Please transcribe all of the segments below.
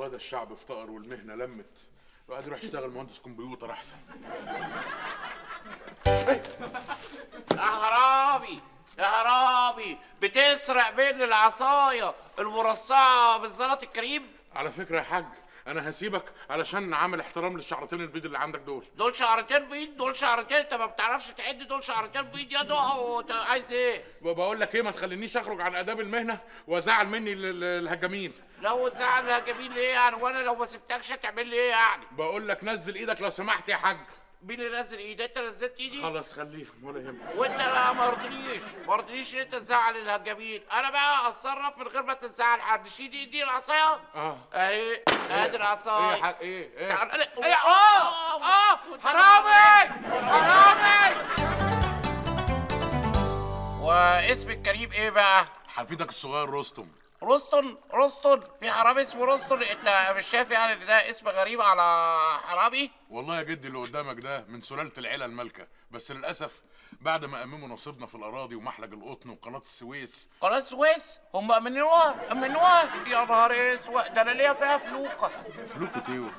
والله ده الشعب افتقر والمهنة لمت. الواحد يروح يشتغل مهندس كمبيوتر أحسن. يا حرامي يا حرامي بتسرق بين العصاية المرصعة بالزلط الكريم؟ على فكرة يا حاج أنا هسيبك علشان عامل احترام للشعرتين البيض اللي عندك دول. دول شعرتين بيض دول شعرتين أنت ما بتعرفش تعد دول شعرتين بيض يا أنت عايز إيه؟ بقول لك إيه ما تخلينيش أخرج عن آداب المهنة وأزعل مني ال- ال- الهجامين. لو تزعل جميل إيه يعني؟ وأنا لو ما سبتكش هتعمل لي إيه يعني؟ بقول لك نزل إيدك لو سمحت يا حاج. مين اللي نزل ايدي؟ انت نزلت ايدي؟ خلاص خليها ولا يهمك. وانت لا ما رضيتنيش ما رضيتنيش ان انت تزعل الهجامين أنا بقى اتصرف من غير ما تزعل حد. شيل ايدي العصايه آه. اهي ادي العصايه إيه يا حاج؟ إيه؟ إيه؟ تعال. إيه؟ آه! آه! حرامي! حرامي! واسم الكريم إيه بقى؟ حفيدك الصغير رستم. رستن رستن. في حرامي اسمه رستن. انت مش شايف يعني إن ده اسم غريب على حرامي؟ والله يا جدي اللي قدامك ده من سلالة العيلة المالكة. بس للأسف بعد ما أمموا نصيبنا في الأراضي ومحلق القطن وقناة السويس. قناة السويس؟ هم امنوها امنوها يا نهار أسود ده أنا ليا فيها فلوكة. فلوكة إيه.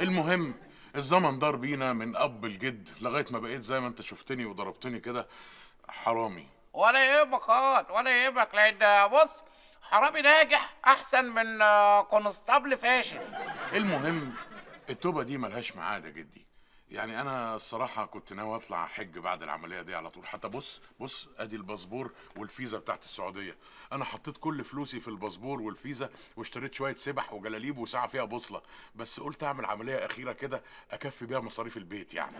المهم الزمن دار بينا من أب الجد لغاية ما بقيت زي ما أنت شفتني وضربتني كده حرامي. ولا يهمك خالص ولا يهمك لأن بص حرامي ناجح أحسن من آه، كونستابل فاشل. المهم التوبة دي ملهاش ميعاد يا جدي. يعني أنا الصراحة كنت ناوي أطلع حج بعد العملية دي على طول. حتى بص بص أدي الباسبور والفيزا بتاعت السعودية. أنا حطيت كل فلوسي في الباسبور والفيزا واشتريت شوية سبح وجلاليب وساعة فيها بوصلة. بس قلت أعمل عملية أخيرة كده أكفي بيها مصاريف البيت يعني.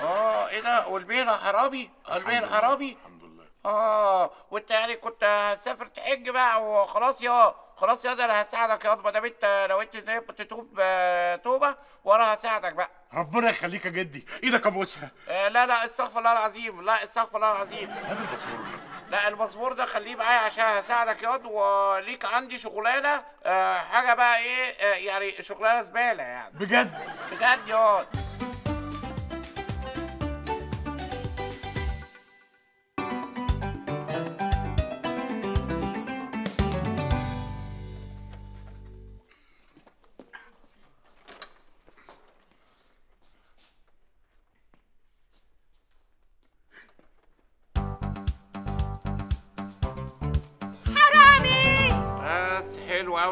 آه إيه ده؟ والبير حرامي البير حرامي الحمد لله آه وانت يعني كنت هتسافر تحج بقى وخلاص يا خلاص يا ده أنا هساعدك يا ما دام أنت نويت تتوب آه، توبة وأنا هساعدك بقى. ربنا يخليك يا جدي. إيدك ابوسها آه لا لا استغفر الله العظيم. لا استغفر الله العظيم. هات الباسبور لا الباسبور ده خليه معايا عشان هساعدك ياض وليك عندي شغلانة آه حاجة بقى إيه آه يعني شغلانة زبالة يعني. بجد؟ بجد ياض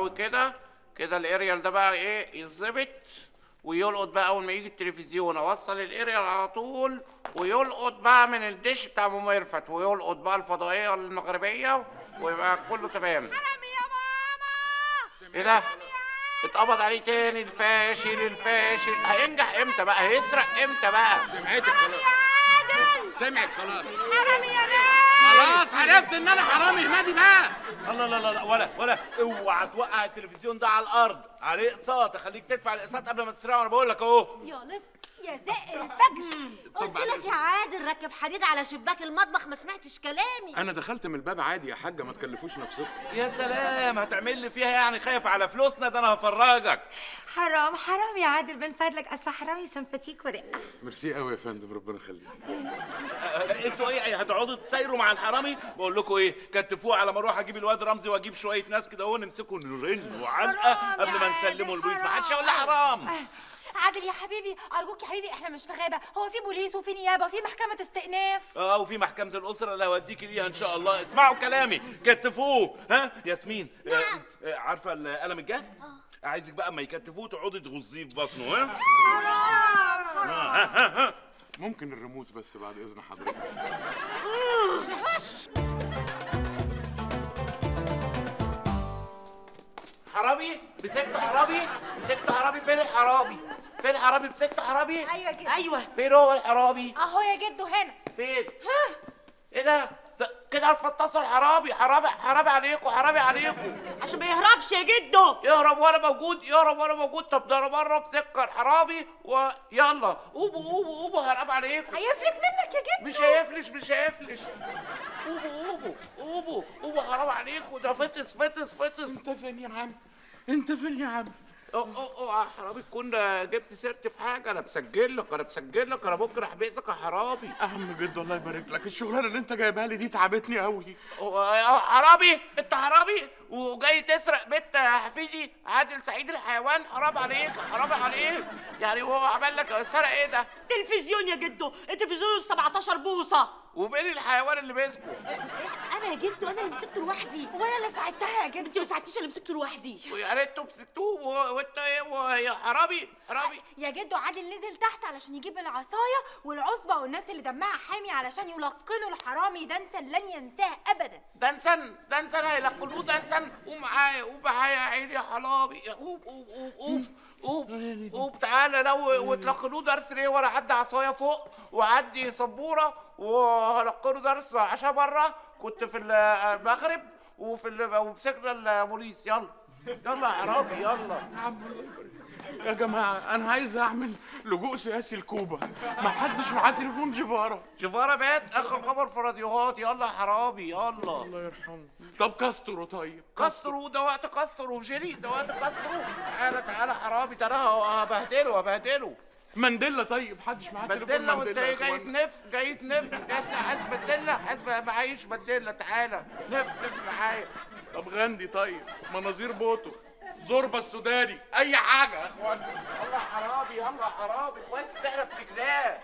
قوي كده كده الاريال ده بقى إيه؟ يتظبط ويلقط بقى أول ما يجي التلفزيون. أوصل الاريال على طول ويلقط بقى من الدش بتاع ام ميرفت ويلقط بقى الفضائية المغربية ويبقى كله تمام. حرامي يا ماما! إيه ده؟ اتقبض عليه تاني الفاشل الفاشل. هينجح إمتى بقى؟ هيسرق إمتى بقى؟ سمعتك خلاص. عادل! سمعت خلاص. حرامي يا خلاص عرفت إن أنا حرامي هنادي بقى. الله لا لا لا ولا ولا. اوعى توقع التلفزيون ده على الأرض. عليه إقساط. أخليك تدفع الإقساط قبل ما تسرقه. أنا بقول لك أهو. يا لص يا زق الفجر. قلت لك يا عادل ركب حديد على شباك المطبخ ما سمعتش كلامي. أنا دخلت من الباب عادي يا حاجة ما تكلفوش نفسكم. يا سلام هتعمل لي فيها يعني خايف على فلوسنا؟ ده أنا هفرجك. حرام حرام يا عادل من فضلك. أصل حرامي سمباتيك ورقة. ميرسي قوي يا فندم ربنا يخليك. أنتوا إيه هتقعدوا تسايروا مع الحرامي؟ بقول لكم إيه كتفوه على ما أروح أجيب الواد رمزي واجيب شوية ناس كده اهو نمسكه نرن وعلقة قبل ما نسلمه البوليس ما. حدش يقول لي حرام. عادل يا حبيبي أرجوك يا حبيبي إحنا مش في غابة. هو في بوليس وفي نيابة وفي محكمة استئناف. آه وفي محكمة الأسرة اللي هوديكي ليها إن شاء الله. اسمعوا كلامي. كتفوه. ها؟ ياسمين نعم. آه، آه، عارفة القلم الجاف؟ عايزك بقى اما يكتفوه تقعدي تغزيه في بطنه ها؟ حرام آه، ها ها ممكن الريموت بس بعد إذن حضرتك. حرامي؟ مسكت حرامي مسكت حرامي فين الحرامي فين الحرامي مسكت حرامي أيوه كده أيوه. فين هو الحرامي أهو يا جدو هنا. فين؟ إيه ده؟ ده كده هتفطسوا الحرامي حرامي حرامي عليكم حرامي عليكم. عشان ما يهربش يا جدو. يهرب وأنا موجود يهرب وأنا موجود. طب ده أنا مرة مسكر حرامي ويلا قوموا قوموا قوموا حرام عليكم. هيفلت منك يا جدو. مش هيفلش مش هيفلش. قوموا قوموا قوموا قوموا حرام عليكم. ده فطس فطس فطس. أنت فين يا عم؟ انت فين يا عم أو أو أو يا حرامي تكون جبت سيرتي في حاجة أنا بسجل لك أنا بسجل لك أنا ممكن أحبسك يا حرامي. يا عم جد الله يبارك لك. الشغلانة اللي انت جايبها لي دي تعبتني قوي حرامي أنت حرامي وجاي تسرق بيت حفيدي عادل سعيد الحيوان حرام عليك حرام عليك. يعني هو عمل لك سرق إيه ده؟ تلفزيون يا جدو التلفزيون 17 بوصة. ومين الحيوان اللي مسكه أنا يا جدو أنا اللي مسكته لوحدي. وأنا اللي ساعدتها يا جد انت ما ساعدتيش اللي مسكته لوحدي. يعني أنتوا مسكتوه وأنت إيه ويا حرامي حرامي. يا جدو عادل نزل تحت علشان يجيب العصاية والعصبة والناس اللي دمها حامي علشان يلقنوا الحرامي. دنسا لن ينساه ابدا. دنسن دنسن هيلقنوه دنسن قوم معايا قوم معايا يا عيني يا حرامي. قوم قوم قوم قوم. قوم قوم تعالى لو وتلقنوه درس ليه؟ وأنا عدي عصاية فوق وعدي سبورة وهلقنه درس عشان مرة. كنت في المغرب وفي ومسكنا البوليس يلا يلا يا حرامي يلا. يا جماعة أنا عايز أعمل لجوء سياسي لكوبا. ما حدش معاه تليفون جيفارا. شفاره بات أخر خبر في راديوهات. يلا يا حرامي يلا. الله يرحمه. طب كاسترو طيب. كسروا ده وقت كسروا جري ده وقت كسروا تعالى تعالى حرامي ده أنا هبهدله هبهدله. مانديلا طيب حدش معاه تليفون وانت مانديلا يا جاي. تنف جاي تنف. انت عايز بدلنا عايز معيش بدلنا تعالى نف نف معايا. طب غاندي طيب. مناظير بوتو. زوربا السوداني. أي حاجة. يا اخوانا يلا حرامي يلا حرامي كويس إحنا مسكناه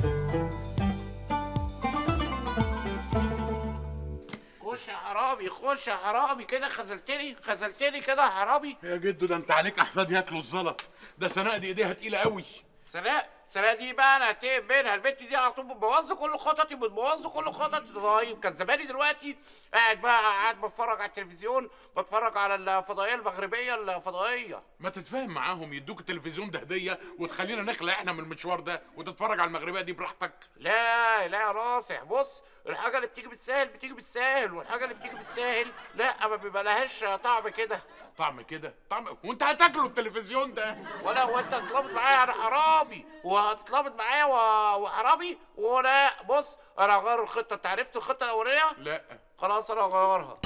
خش يا حرامي خش يا حرامي كده خذلتني خذلتني كده يا حرامي يا جدو ده أنت عليك احفاد ياكلوا الزلط. ده سناء دي إيديها تقيلة قوي سناء سناء دي بقى أنا هتقب منها البنت دي على طول بتبوظ كل خططي بتبوظ كل خططي. طيب كان زماني دلوقتي قاعد بقى قاعد بتفرج على التلفزيون بتفرج على الفضائية المغربية الفضائية. ما تتفاهم معاهم يدوك التلفزيون ده هديه وتخلينا نخلع إحنا من المشوار ده وتتفرج على المغربية دي براحتك. لا لا يا ناصح بص الحاجة اللي بتيجي بالسهل بتيجي بالسهل والحاجة اللي بتيجي بالسهل لا ما بيبقى لهاش طعم كده. طعم كده؟ طعم وانت هتاكلوا التلفزيون ده. ولا هو انت معايا؟ أنا حرامي. وهتتلابط معايا وحرامي ولا بص أنا هغير الخطة. أنت عرفت الخطة الأولانية؟ لا. خلاص أنا هغيرها.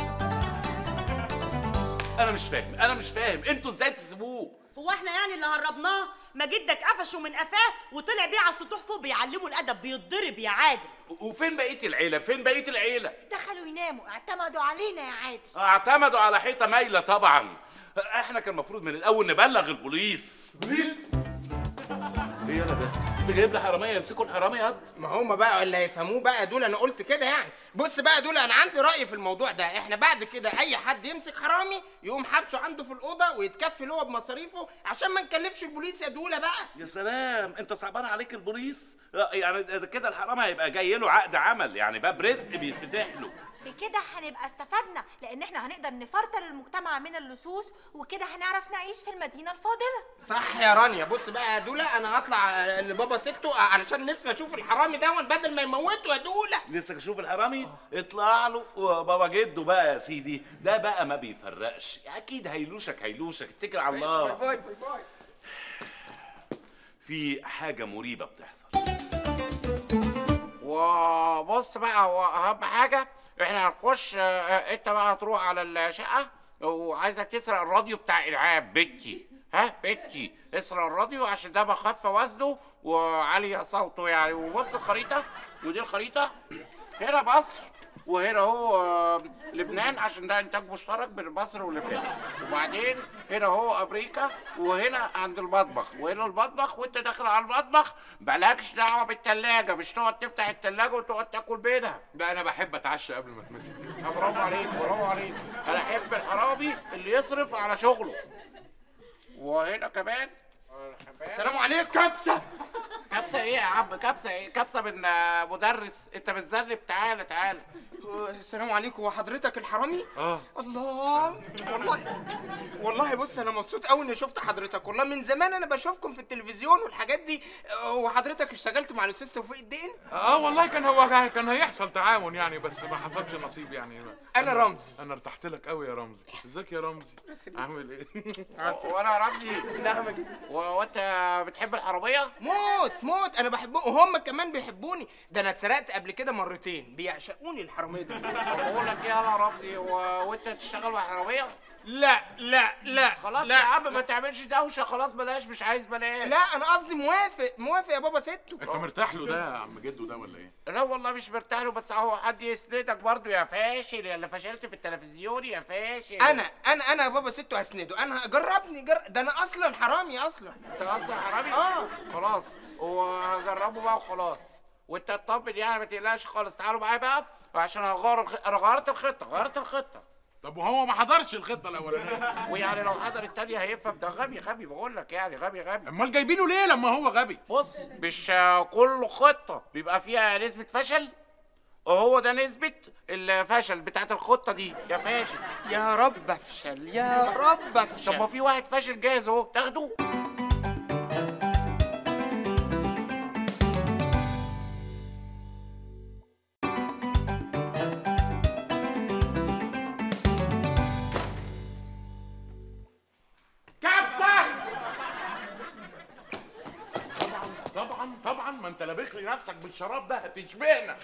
أنا مش فاهم. أنا مش فاهم. أنتوا إزاي تسيبوه؟ هو إحنا يعني اللي هربناه؟ ما جدك قفشه من قفاه وطلع بيه على السطوح فوق بيعلمه الأدب بيتضرب يا عادل وفين بقية العيلة؟ فين بقية العيلة؟ دخلوا يناموا. اعتمدوا علينا يا عادل. اعتمدوا على حيطة مايلة طبعا. إحنا كان المفروض من الأول نبلغ البوليس. بوليس؟ إيه يالا ده؟ انت جايب لي حرامية يمسكوا الحرامي ياض ما هم بقى اللي هيفهموه بقى. دول أنا قلت كده يعني. بص بقى دول أنا عندي رأي في الموضوع ده. إحنا بعد كده اي حد يمسك حرامي يقوم حابسه عنده في الأوضة ويتكفل هو بمصاريفه عشان ما نكلفش البوليس يا دولة بقى. يا سلام انت صعبان عليك البوليس. يعني ده كده الحرامي هيبقى جاي له عقد عمل يعني باب رزق بيتفتح له. بكده هنبقى استفدنا لأن إحنا هنقدر نفرتل المجتمع من اللصوص وكده هنعرف نعيش في المدينة الفاضلة. صح يا رانيا. بص بقى يا دوله أنا هطلع لبابا ستو علشان نفسي أشوف الحرامي ده بدل ما يموته يا دوله لسه أشوف الحرامي؟ اطلع له. وبابا جده بقى يا سيدي ده بقى ما بيفرقش. أكيد هيلوشك هيلوشك. اتكل على الله. باي باي باي في حاجة مريبة بتحصل. وبص بقى هو أهم حاجة إحنا هنخش آه، انت بقى هتروح على الشقة وعايزك تسرق الراديو بتاع إلعاب بنتي ها؟ بنتي اسرق الراديو عشان ده بخف وزنه وعالي صوته يعني. وبص الخريطة ودي الخريطة. هنا مصر وهنا هو لبنان عشان ده إنتاج مشترك بين مصر ولبنان. وبعدين هنا هو أمريكا وهنا عند المطبخ. وهنا المطبخ وأنت داخل على المطبخ مالكش دعوة بالتلاجة. مش تقعد تفتح التلاجة وتقعد تاكل منها. لا أنا بحب أتعشى قبل ما أتمسك. برافو عليك برافو عليك. أنا أحب الحرامي اللي يصرف على شغله. وهنا كمان السلام عليكم. كبسة. كبسة إيه يا عم؟ كبسة إيه؟ كبسة من مدرس. أنت بتذنب تعالى تعالى. السلام عليكم. وحضرتك الحرامي؟ آه. الله. والله. والله بص أنا مبسوط قوي إني شفت حضرتك. والله من زمان أنا بشوفكم في التلفزيون والحاجات دي. آه، وحضرتك اشتغلت مع الأستاذ توفيق الدين؟ آه والله كان هو كان هيحصل تعاون يعني بس ما حصلش نصيب يعني. أنا رمزي. أنا ارتحت لك قوي يا رمزي. إزيك يا رمزي؟ عامل إيه؟ وأنا رمزي. نعمة جدا و- وانت بتحب الحرامية؟ موت موت أنا بحبهم وهم كمان بيحبوني. ده أنا اتسرقت قبل كده مرتين بيعشقوني الحرامية دول. بقول لك إيه يا رمزي. وأنت تشتغل مع حرامية؟ لا لا لا خلاص لا. يا عم ما تعملش دوشة خلاص بلاش مش عايز بلاش. لا أنا قصدي موافق موافق يا بابا ستو. أنت مرتاح له ده يا عم جدو ده ولا إيه؟ لا والله مش مرتاح له بس أهو حد يسندك برضه يا فاشل يا اللي فشلت في التلفزيون يا فاشل. أنا أنا أنا يا بابا ستو هسنده. أنا جربني جر... ده أنا أصلا حرامي أصلا. أنت أصلا حرامي؟ آه. خلاص وهجربه بقى وخلاص. وأنت تطمن يعني ما تقلقش خالص. تعالوا معايا بقى عشان هغير الخ... أنا غيرت الخطة غيرت الخطة. طب وهو ما حضرش الخطة الأولانية. ويعني لو حضر التانية هيفهم. ده غبي غبي بقول لك يعني غبي غبي. أمال جايبينه ليه لما هو غبي؟ بص مش كل خطة بيبقى فيها نسبة فشل؟ وهو ده نسبة الفشل بتاعت الخطة دي. يا فاشل. يا رب أفشل يا رب طب افشل ما في واحد فاشل جاهز أهو تاخده. نفسك بالشراب ده هتشبهنا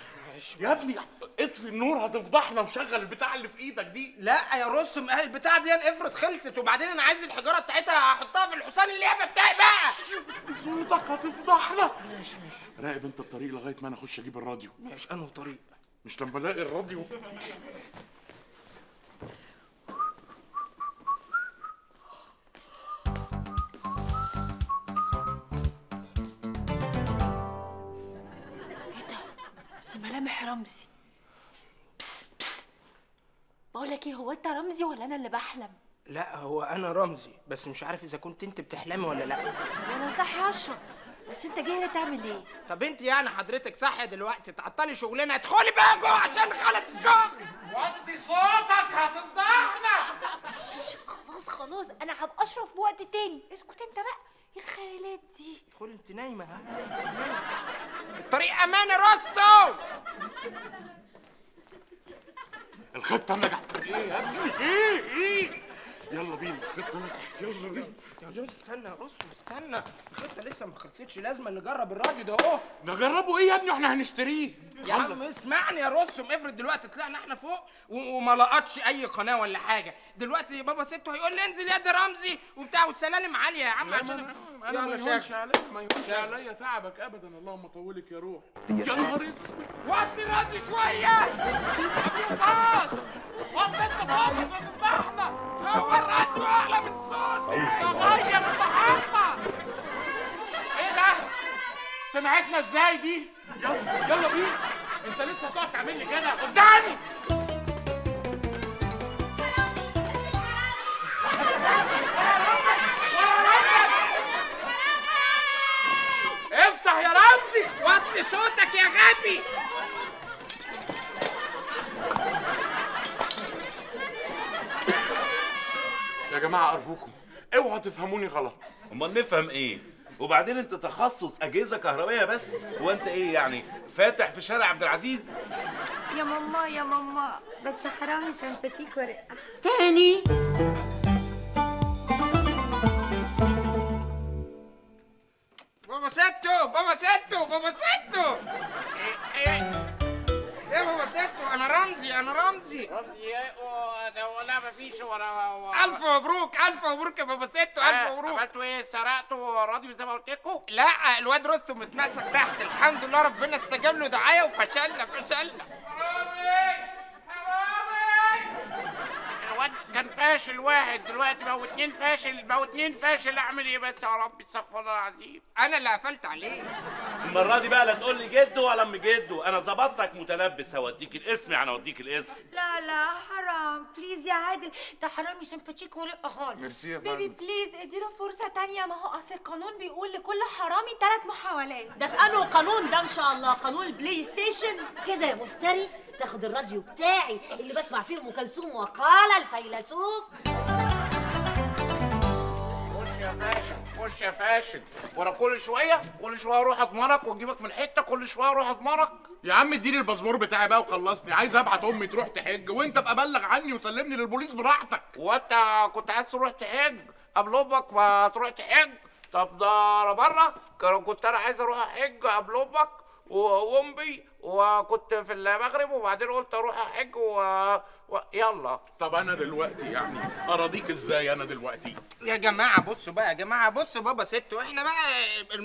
يا ابني اطفي النور هتفضحنا وشغل البتاع اللي في إيدك دي. لا يا رستم اهي البتاع دي افرض خلصت وبعدين أنا عايز الحجارة بتاعتها احطها في الحصان اللعبه بتاعي بقى. صوتك هتفضحنا. راقب انت الطريق لغاية ما أنا اخش أجيب الراديو. ماشي انه طريق مش لما الاقي الراديو. ملامح رمزي بس بس. بقول لك إيه هو أنت رمزي ولا أنا اللي بحلم؟ لا هو أنا رمزي بس مش عارف إذا كنت أنت بتحلمي ولا لا. وأنا صاحي اشرب بس أنت جاي هنا تعمل إيه؟ طب أنت يعني حضرتك صح دلوقتي تعطلي شغلنا ادخلي بقى جوه عشان نخلص الشغل. وطي صوتك هتفضحنا. خلاص خلاص. أنا هبقى اشرب في وقت تاني. اسكت أنت بقى. إيه الخيالات دي. ادخلي انت نايمة ها؟ الطريق أمان يا رستم الخطة نجحت إيه يا ابني؟ إيه إيه؟ يلا بينا. الخطه نجحت يلا بينا. يا استنى يا رستم استنى. الخطه لسه ما خلصتش لازم نجرب الراديو ده اهو. نجربه إيه يا ابني؟ إحنا هنشتريه. يا عم اسمعني يا رستم. افرض دلوقتي طلعنا إحنا فوق وما لقطش اي قناة ولا حاجة. دلوقتي بابا ستو هيقول لي انزل يا دي رمزي وبتاع والسلالم عالية يا عم عشان أنا ما يهونش. عليا ما يهونش عليا تعبك ابدا. اللهم طولك يا روح. يا نهار أسود. وطي راسي شوية. وطي انت صوتك هتفضحنا هو الراديو اعلى من صوتي غير المحطة إيه ده سمعتنا إزاي دي؟ يلا يلا بينا انت لسه هتقعد تعمل لي كده؟ قدامي. افتح يا رمزي. وطي صوتك يا غبي. يا جماعة أرجوكم اوعوا تفهموني غلط. أمال نفهم إيه؟ وبعدين أنت تخصص أجهزة كهربائية بس هو انت إيه يعني فاتح في شارع عبد العزيز؟ يا ماما يا ماما بس حرامي سمباتيك ورقة. تاني. بابا ستو بابا ستو بابا ستو. إيه بابا ستو أنا رمزي أنا رمزي. رمزي إيه؟ ولا مفيش ولا ألف مبروك ألف مبروك يا بابا ستو ألف آه، مبروك. عملتوا إيه؟ سرقتوا راديو زي ما قلت لكم؟ لا الواد رستم اتمسك تحت الحمد لله ربنا استجاب لدعايا وفشلنا فشلنا. الواد كان فاشل واحد دلوقتي بقوا اتنين فاشل بقوا اتنين فاشل أعمل إيه بس يا رب؟ استغفر الله العظيم. أنا اللي قفلت عليه. المرة دي بقى لا تقول لي جدو ولا أم جدو أنا ظبطتك متلبس هوديك الاسم يعني اوديك الاسم. لا لا حرام. please يا عادل. ده حرامي sympathique ورقة خالص. ميرسي يا baby please اديله فرصة تانية. ما هو أصل القانون بيقول لكل حرامي ثلاث محاولات. ده في انه قانون؟ ده إن شاء الله. قانون البلاي ستيشن. كده يا مفتري تاخد الراديو بتاعي اللي بسمع فيه أم كلثوم وقال الفيلسوف. خش يا فاشل خش يا فاشل. وأنا كل شوية كل شوية أروح اضمرك وأجيبك من حتة كل شوية أروح اضمرك يا عم اديني الباسبور بتاعي بقى وخلصني. عايز أبعت أمي تروح تحج وأنت ابقى بلغ عني وسلمني للبوليس براحتك. وأنت كنت عايز تروح تحج قبل أمك ما تروح تحج. طب ده أنا بره كنت أنا عايز أروح أحج قبل أمك وأمي وكنت في المغرب وبعدين قلت أروح أحج و... يلا طب أنا دلوقتي يعني أراضيك إزاي أنا دلوقتي؟ يا جماعة بصوا بقى يا جماعة بصوا بابا ستو إحنا بقى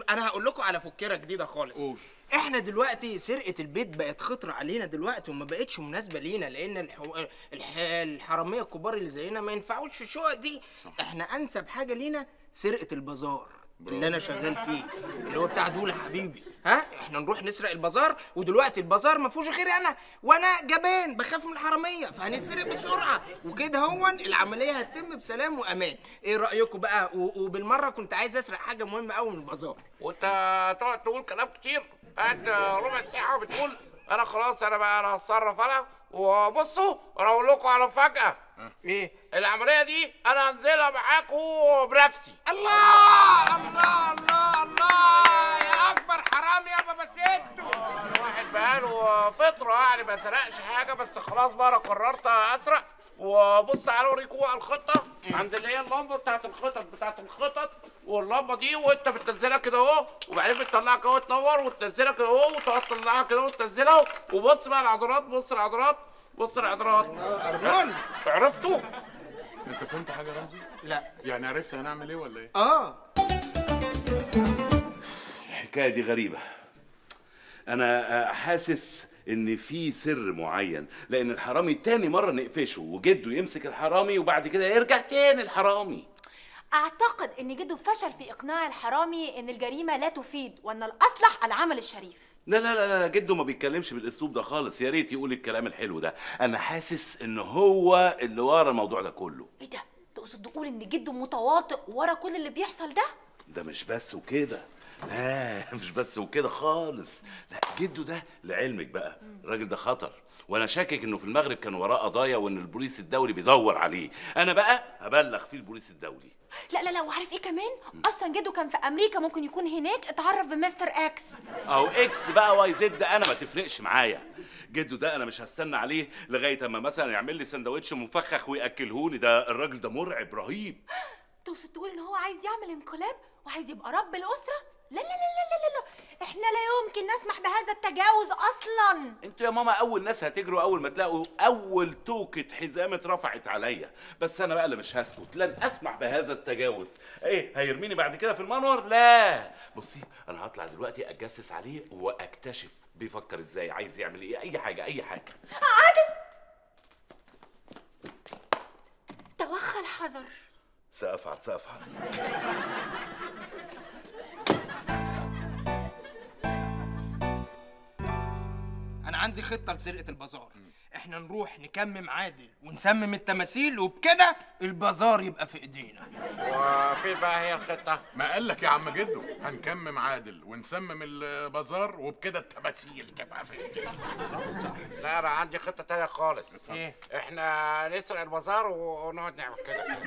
أنا هقول لكم على فكرة جديدة خالص. قول. إحنا دلوقتي سرقة البيت بقت خطره علينا دلوقتي وما بقتش مناسبة لينا لأن الحو... الح... الحرامية الكبار اللي زينا ما ينفعوش في الشقق دي. إحنا أنسب حاجة لينا سرقة البازار اللي أنا شغال فيه اللي هو بتاع دول حبيبي. ها؟ إحنا نروح نسرق البازار ودلوقتي البازار ما فيهوش غيري أنا. وأنا جبان بخاف من الحرامية فهنتسرق بسرعة. وكده هو العملية هتتم بسلام وأمان. إيه رايكم بقى. وبالمرة كنت عايز أسرق حاجة مهمة قوي من البازار. وأنت تقعد تقول كلام كتير. قاعد ربع ساعة وبتقول أنا خلاص أنا بقى أنا هتصرف أنا. وبصوا أنا أقول لكم على مفاجأة. إيه؟ العملية دي أنا هنزلها معاكم بنفسي الله! الله! الله! الله! يا أكبر حرام يا بابا ستو. الواحد بقاله فترة يعني ما سرقش حاجة بس خلاص بقى أنا قررت أسرق. وبص تعالوا أوريكم بقى الخطة. عند اللي هي اللمبة بتاعت الخطط بتاعت الخطط. واللمبة دي وأنت بتنزلها كده أهو وبعدين بتطلعها كده وتنور وتنزلها كده أهو وتقعد تطلعها كده وتنزلها وبص بقى العضلات بص العضلات بص العضلات. ارنولد عرفتوا؟ أنت فهمت حاجة يا رمزي؟ لا. يعني عرفت هنعمل إيه ولا إيه؟ آه. الحكاية دي غريبة. أنا حاسس إن في سر معين لأن الحرامي تاني مرة نقفشه وجده يمسك الحرامي وبعد كده يرجع تاني الحرامي. أعتقد إن جده فشل في إقناع الحرامي إن الجريمة لا تفيد وإن الأصلح العمل الشريف. لا لا لا لا جده ما بيتكلمش بالأسلوب ده خالص. يا ريت يقول الكلام الحلو ده. أنا حاسس إن هو اللي ورا الموضوع ده كله. إيه ده؟ تقصد تقول إن جده متواطئ ورا كل اللي بيحصل ده؟ ده مش بس وكده. لا مش بس وكده خالص. لا جده ده لعلمك بقى. الراجل ده خطر. وأنا شاكك إنه في المغرب كان وراه قضايا وإن البوليس الدولي بيدور عليه. أنا بقى هبلغ فيه البوليس الدولي. لا لا لا وعارف إيه كمان؟ أصلا جده كان في أمريكا ممكن يكون هناك اتعرف ب mister X. أو X بقى Y Z. أنا ما تفرقش معايا. جده ده أنا مش هستنى عليه لغاية أما مثلا يعمل لي سندوتش مفخخ ويأكلهوني. ده الراجل ده مرعب رهيب. تقصد تقول إن هو عايز يعمل انقلاب وعايز يبقى رب الأسرة؟ لا لا لا لا لا لا. إحنا لا يمكن نسمح بهذا التجاوز أصلا. أنتوا يا ماما أول ناس هتجروا أول ما تلاقوا أول توكة حزام اترفعت عليا. بس أنا بقى اللي مش هسكت. لن أسمح بهذا التجاوز. إيه هيرميني بعد كده في المنور؟ لا. بصي أنا هطلع دلوقتي أتجسس عليه وأكتشف بيفكر إزاي عايز يعمل إيه أي حاجة أي حاجة. عادل! توخى الحذر. سأفعل سأفعل. عندي خطة لسرقة البازار. إحنا نروح نكمم عادل ونسمم التماثيل وبكده البازار يبقى في إيدينا. وفين بقى هي الخطة؟ ما قال لك يا عم جدو هنكمم عادل ونسمم البازار وبكده التماثيل تبقى في إيدينا. لا أنا عندي خطة تانية خالص. إيه؟ إحنا نسرق البازار ونقعد نعمل كده.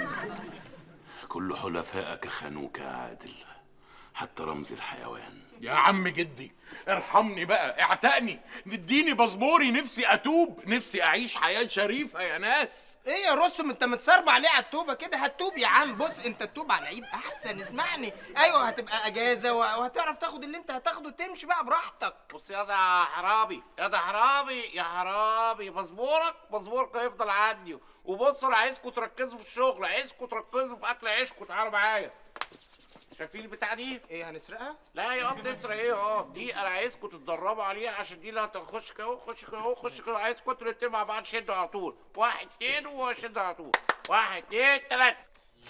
كل حلفائك خانوك يا عادل حتى رمز الحيوان. يا عم جدي ارحمني بقى اعتقني نديني باسبوري نفسي اتوب نفسي اعيش حياة شريفة يا ناس. إيه يا رستم انت متسربع ليه على التوبة كده؟ هتوب يا عم. بص انت تتوب على العيد احسن اسمعني. أيوه هتبقى اجازة وهتعرف تاخد اللي انت هتاخده. تمشي بقى براحتك. بص يا ده حرامي يا ده حرامي يا حرامي. مزبورك مزبورك هيفضل عندي. وبصوا أنا عايزكم تركزوا في الشغل عايزكم تركزوا في أكل عيشكم تعالوا معايا. شايفين البتاع دي؟ إيه هنسرقها لا يا قط تسرق إيه آه دي أنا عايزكم تتدربوا عليها عشان دي لا تخش كده خش كده خش كده عايزكم أنتوا الاتنين مع بعض شدوا على طول واحد اتنين وشدوا على طول واحد اتنين تلاتة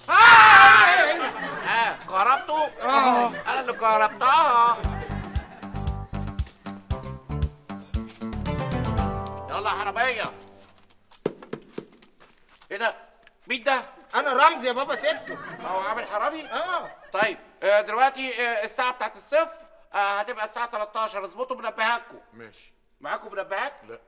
هاي! ها كهربتوا؟ آه أنا اللي كهربتها يلا يا حرامية إيه ده؟ مين ده؟ أنا رمزي يا بابا ستو هو عامل حرامي؟ آه طيب آه، دلوقتي آه، الساعة بتاعت الصفر آه، هتبقى الساعة 13 اظبطوا منبهاتكم. ماشي. معاكم منبهات؟ لا.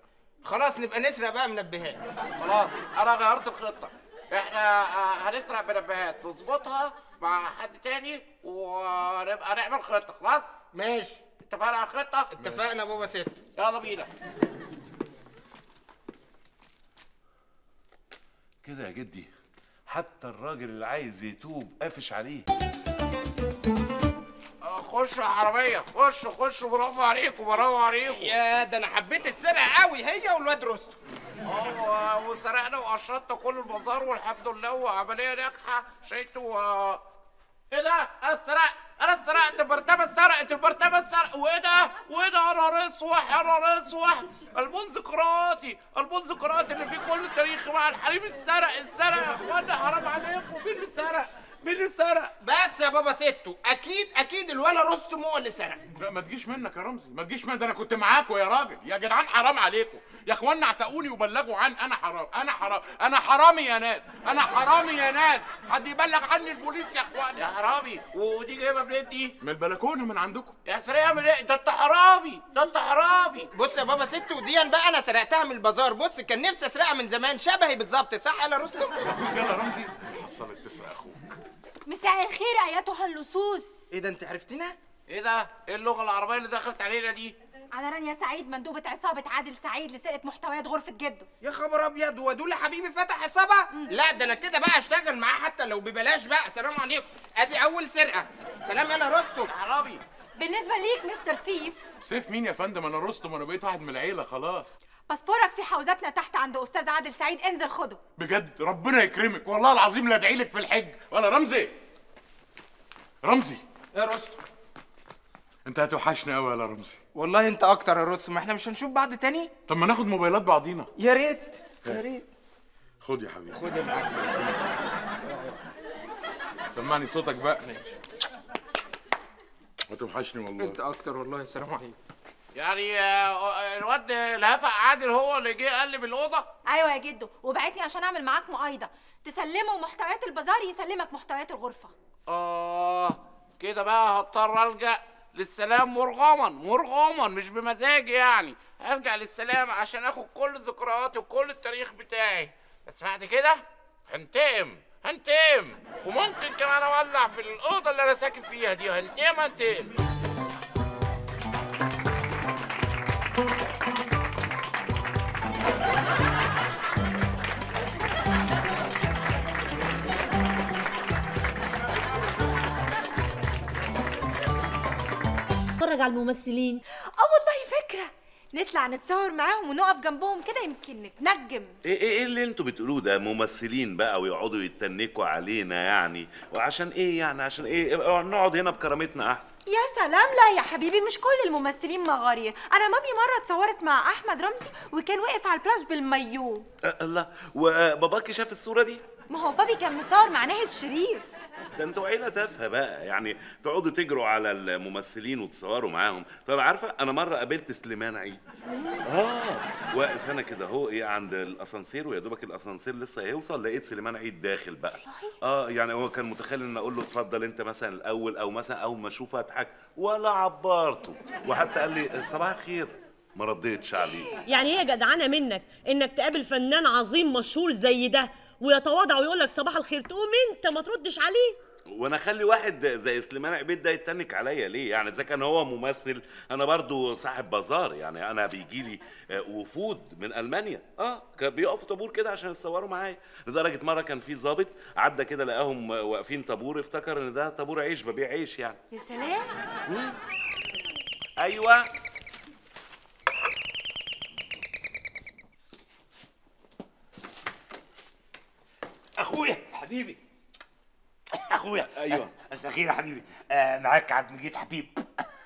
خلاص نبقى نسرق بقى منبهات. خلاص أنا غيرت الخطة. إحنا هنسرق منبهات نظبطها مع حد تاني ونبقى نعمل خطة. خلاص؟ ماشي. اتفقنا على الخطة؟ اتفقنا يا بابا ستو يلا بينا. كده يا جدي حتى الراجل اللي عايز يتوب قافش عليه. خشوا يا حراميه خشوا خشوا برافو عليكم برافو عليكم. يا ده أنا حبيت السرقة قوي هي والواد رستم. آه وسرقنا وقشطنا كل البازار والحمد لله وعملية ناجحة شايتوا آه، إيه ده؟ أنا سرقت أنا سرقت المرتبه اتسرقت المرتبه اتسرقت وايه ده؟ وايه ده؟ يا نهار اسوح يا نهار اسوح المنذ قراءاتي المنذ قراءاتي اللي فيه كل التاريخ مع الحريم اتسرق اتسرق يا اخوانا حرام عليكم مين اللي سرق؟ مين اللي سرق بس يا بابا ستو أكيد أكيد الولا رستم هو اللي سرق. لا ما تجيش منك يا رمزي ما تجيش منك. ده أنا كنت معاكم يا راجل. يا جدعان حرام عليكم. يا إخوانا اعتقوني وبلغوا عن أنا حرام أنا حرام أنا حرامي يا ناس أنا حرامي يا ناس. حد يبلغ عني البوليس يا يا اخوانا حرامي. ودي جايبة منين دي. من البلكونة من عندكم. يا سريع من إيه؟ ده أنت حرامي ده أنت حرامي. بص يا بابا ستو دي بقى أنا سرقتها من البازار. بص كان نفسي أسرقها من زمان. شبهي بالظبط صح يا رستم؟ أخوك يلا رمزي. حصلت تسرق أخوك. مساء الخير أيتها اللصوص. إيه ده أنت عرفتنا؟ إيه ده إيه اللغة العربية اللي دخلت علينا دي؟ أنا رانيا سعيد مندوبة عصابة عادل سعيد لسرقة محتويات غرفة جده. يا خبر أبيض ودول يا حبيبي فتح حسابها لا ده أنا كده بقى أشتغل معاه حتى لو ببلاش بقى. سلام عليكم. أدي أول سرقة. سلام أنا رستم يا حرامي بالنسبة ليك mister thief. سيف مين يا فندم؟ أنا رستم أنا بقيت واحد من العيلة خلاص. باسبورك في حوزتنا تحت عند أستاذ عادل سعيد. انزل خده. بجد ربنا يكرمك. والله العظيم لا ادعي لك في الحج. ولا رمزي. رمزي. يا رستم. انت هتوحشني قوي يا رمزي. والله انت أكتر يا رستم. إحنا مش هنشوف بعض تاني؟ طب ما ناخد موبايلات بعضينا. يا ريت. يا ريت. خد يا حبيبي. خد يا معلم. سمعني صوتك بقى. هتوحشني والله. انت أكتر والله. سلام عليكم. يعني آه، الواد الهفق عادل هو اللي جه قلب الاوضه أيوه يا جدو وبعتني عشان أعمل معاك مقايضة. تسلمه محتويات البازار يسلمك محتويات الغرفة. آه كده بقى هضطر ألجأ للسلام مرغما مرغما مش بمزاجي يعني. هرجع للسلام عشان آخد كل ذكرياتي وكل التاريخ بتاعي. بس بعد كده هنتقم هنتقم. وممكن كمان أولع في الأوضة اللي أنا ساكن فيها دي. هنتقم هنتقم. اتفرج على الممثلين. نطلع نتصور معاهم ونقف جنبهم كده يمكن نتنجم. إيه إيه إيه اللي أنتوا بتقولوه ده؟ ممثلين بقى ويقعدوا يتنكوا علينا يعني. وعشان إيه يعني؟ عشان إيه؟ نقعد هنا بكرامتنا أحسن. يا سلام لا يا حبيبي مش كل الممثلين مغارير أنا مامي مرة اتصورت مع أحمد رمزي وكان واقف على البلاج بالمايو. أه الله. وباباكي شاف الصورة دي؟ ما هو بابي كان متصور مع ناهد شريف. ده أنتوا عيلة تافهة بقى. يعني تقعدوا تجروا على الممثلين وتصوروا معاهم. طب عارفة أنا مرة قابلت سليمان عيد. آه واقف أنا كده أهو إيه عند الأسانسير ويا دوبك الأسانسير لسه هيوصل لقيت سليمان عيد داخل بقى. آه يعني هو كان متخيل إن أقول له اتفضل أنت مثلا الأول أو مثلا أول ما أشوفه أضحك ولا عبرته. وحتى قال لي صباح الخير. ما رديتش عليه. يعني هي جدعانة منك؟ إنك تقابل فنان عظيم مشهور زي ده. ويتواضع ويقول لك صباح الخير تقوم انت ما تردش عليه. وأنا اخلي واحد زي سليمان عبيد ده يتنك عليا ليه؟ يعني إذا كان هو ممثل أنا برضو صاحب بازار يعني أنا بيجي لي وفود من ألمانيا. آه كان بيقفوا طابور كده عشان يتصوروا معايا. لدرجة مرة كان في ضابط عدى كده لقاهم واقفين طابور افتكر ان ده طابور عيش ببيع عيش يعني. يا سلام! أيوه. أخويا حبيبي. أخويا. أيوة. مساء الخير يا حبيبي. آه معاك عبد المجيد حبيب.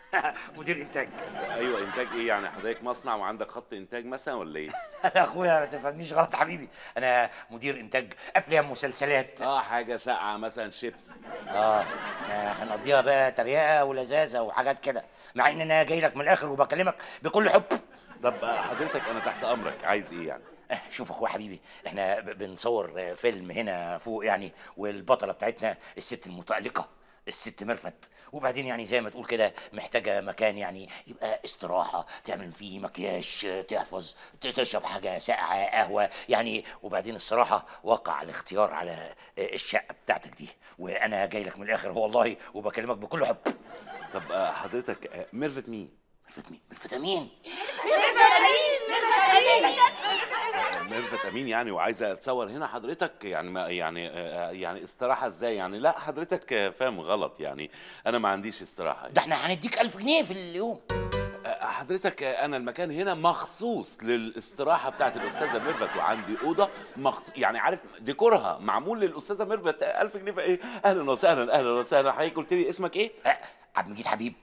مدير إنتاج. أيوه إنتاج إيه يعني؟ حضرتك مصنع وعندك خط إنتاج مثلا ولا إيه؟ يا أخويا ما تفهمنيش غلط حبيبي. أنا مدير إنتاج أفلام مسلسلات آه حاجة ساقعة مثلا شيبس. آه إحنا هنقضيها بقى تريقة ولذاذة وحاجات كده. مع إن أنا جاي لك من الآخر وبكلمك بكل حب. طب حضرتك أنا تحت أمرك عايز إيه يعني؟ آه، شوف اخويا حبيبي إحنا بنصور آه، فيلم هنا فوق يعني والبطلة بتاعتنا الست المتألقة الست مرفت وبعدين يعني زي ما تقول كده محتاجة مكان يعني يبقى استراحة تعمل فيه مكياج آه، تحفظ تشرب حاجة ساقعة قهوة يعني. وبعدين الصراحة وقع الاختيار على آه، الشقة بتاعتك دي. وأنا جاي لك من الآخر والله وبكلمك بكل حب. طب آه، حضرتك آه، ميرفت مين؟ ميرفت مين؟ ميرفت مين؟ مين ميرفت امين يعني وعايزة اتصور هنا حضرتك يعني ما يعني آه، يعني استراحة إزاي؟ يعني لا حضرتك آه، فاهم غلط يعني. أنا ما عنديش استراحة ده إحنا هنديك 1000 جنيه في اليوم. آه، حضرتك آه، أنا المكان هنا مخصوص للاستراحة بتاعت الأستاذة ميرفت وعندي أوضة مخصوص يعني عارف ديكورها معمول للأستاذة ميرفت آه، 1000 جنيه فايه أهلا وسهلا أهلا وسهلا. حضرتك قلت لي اسمك إيه؟ آه، عبد المجيد حبيب.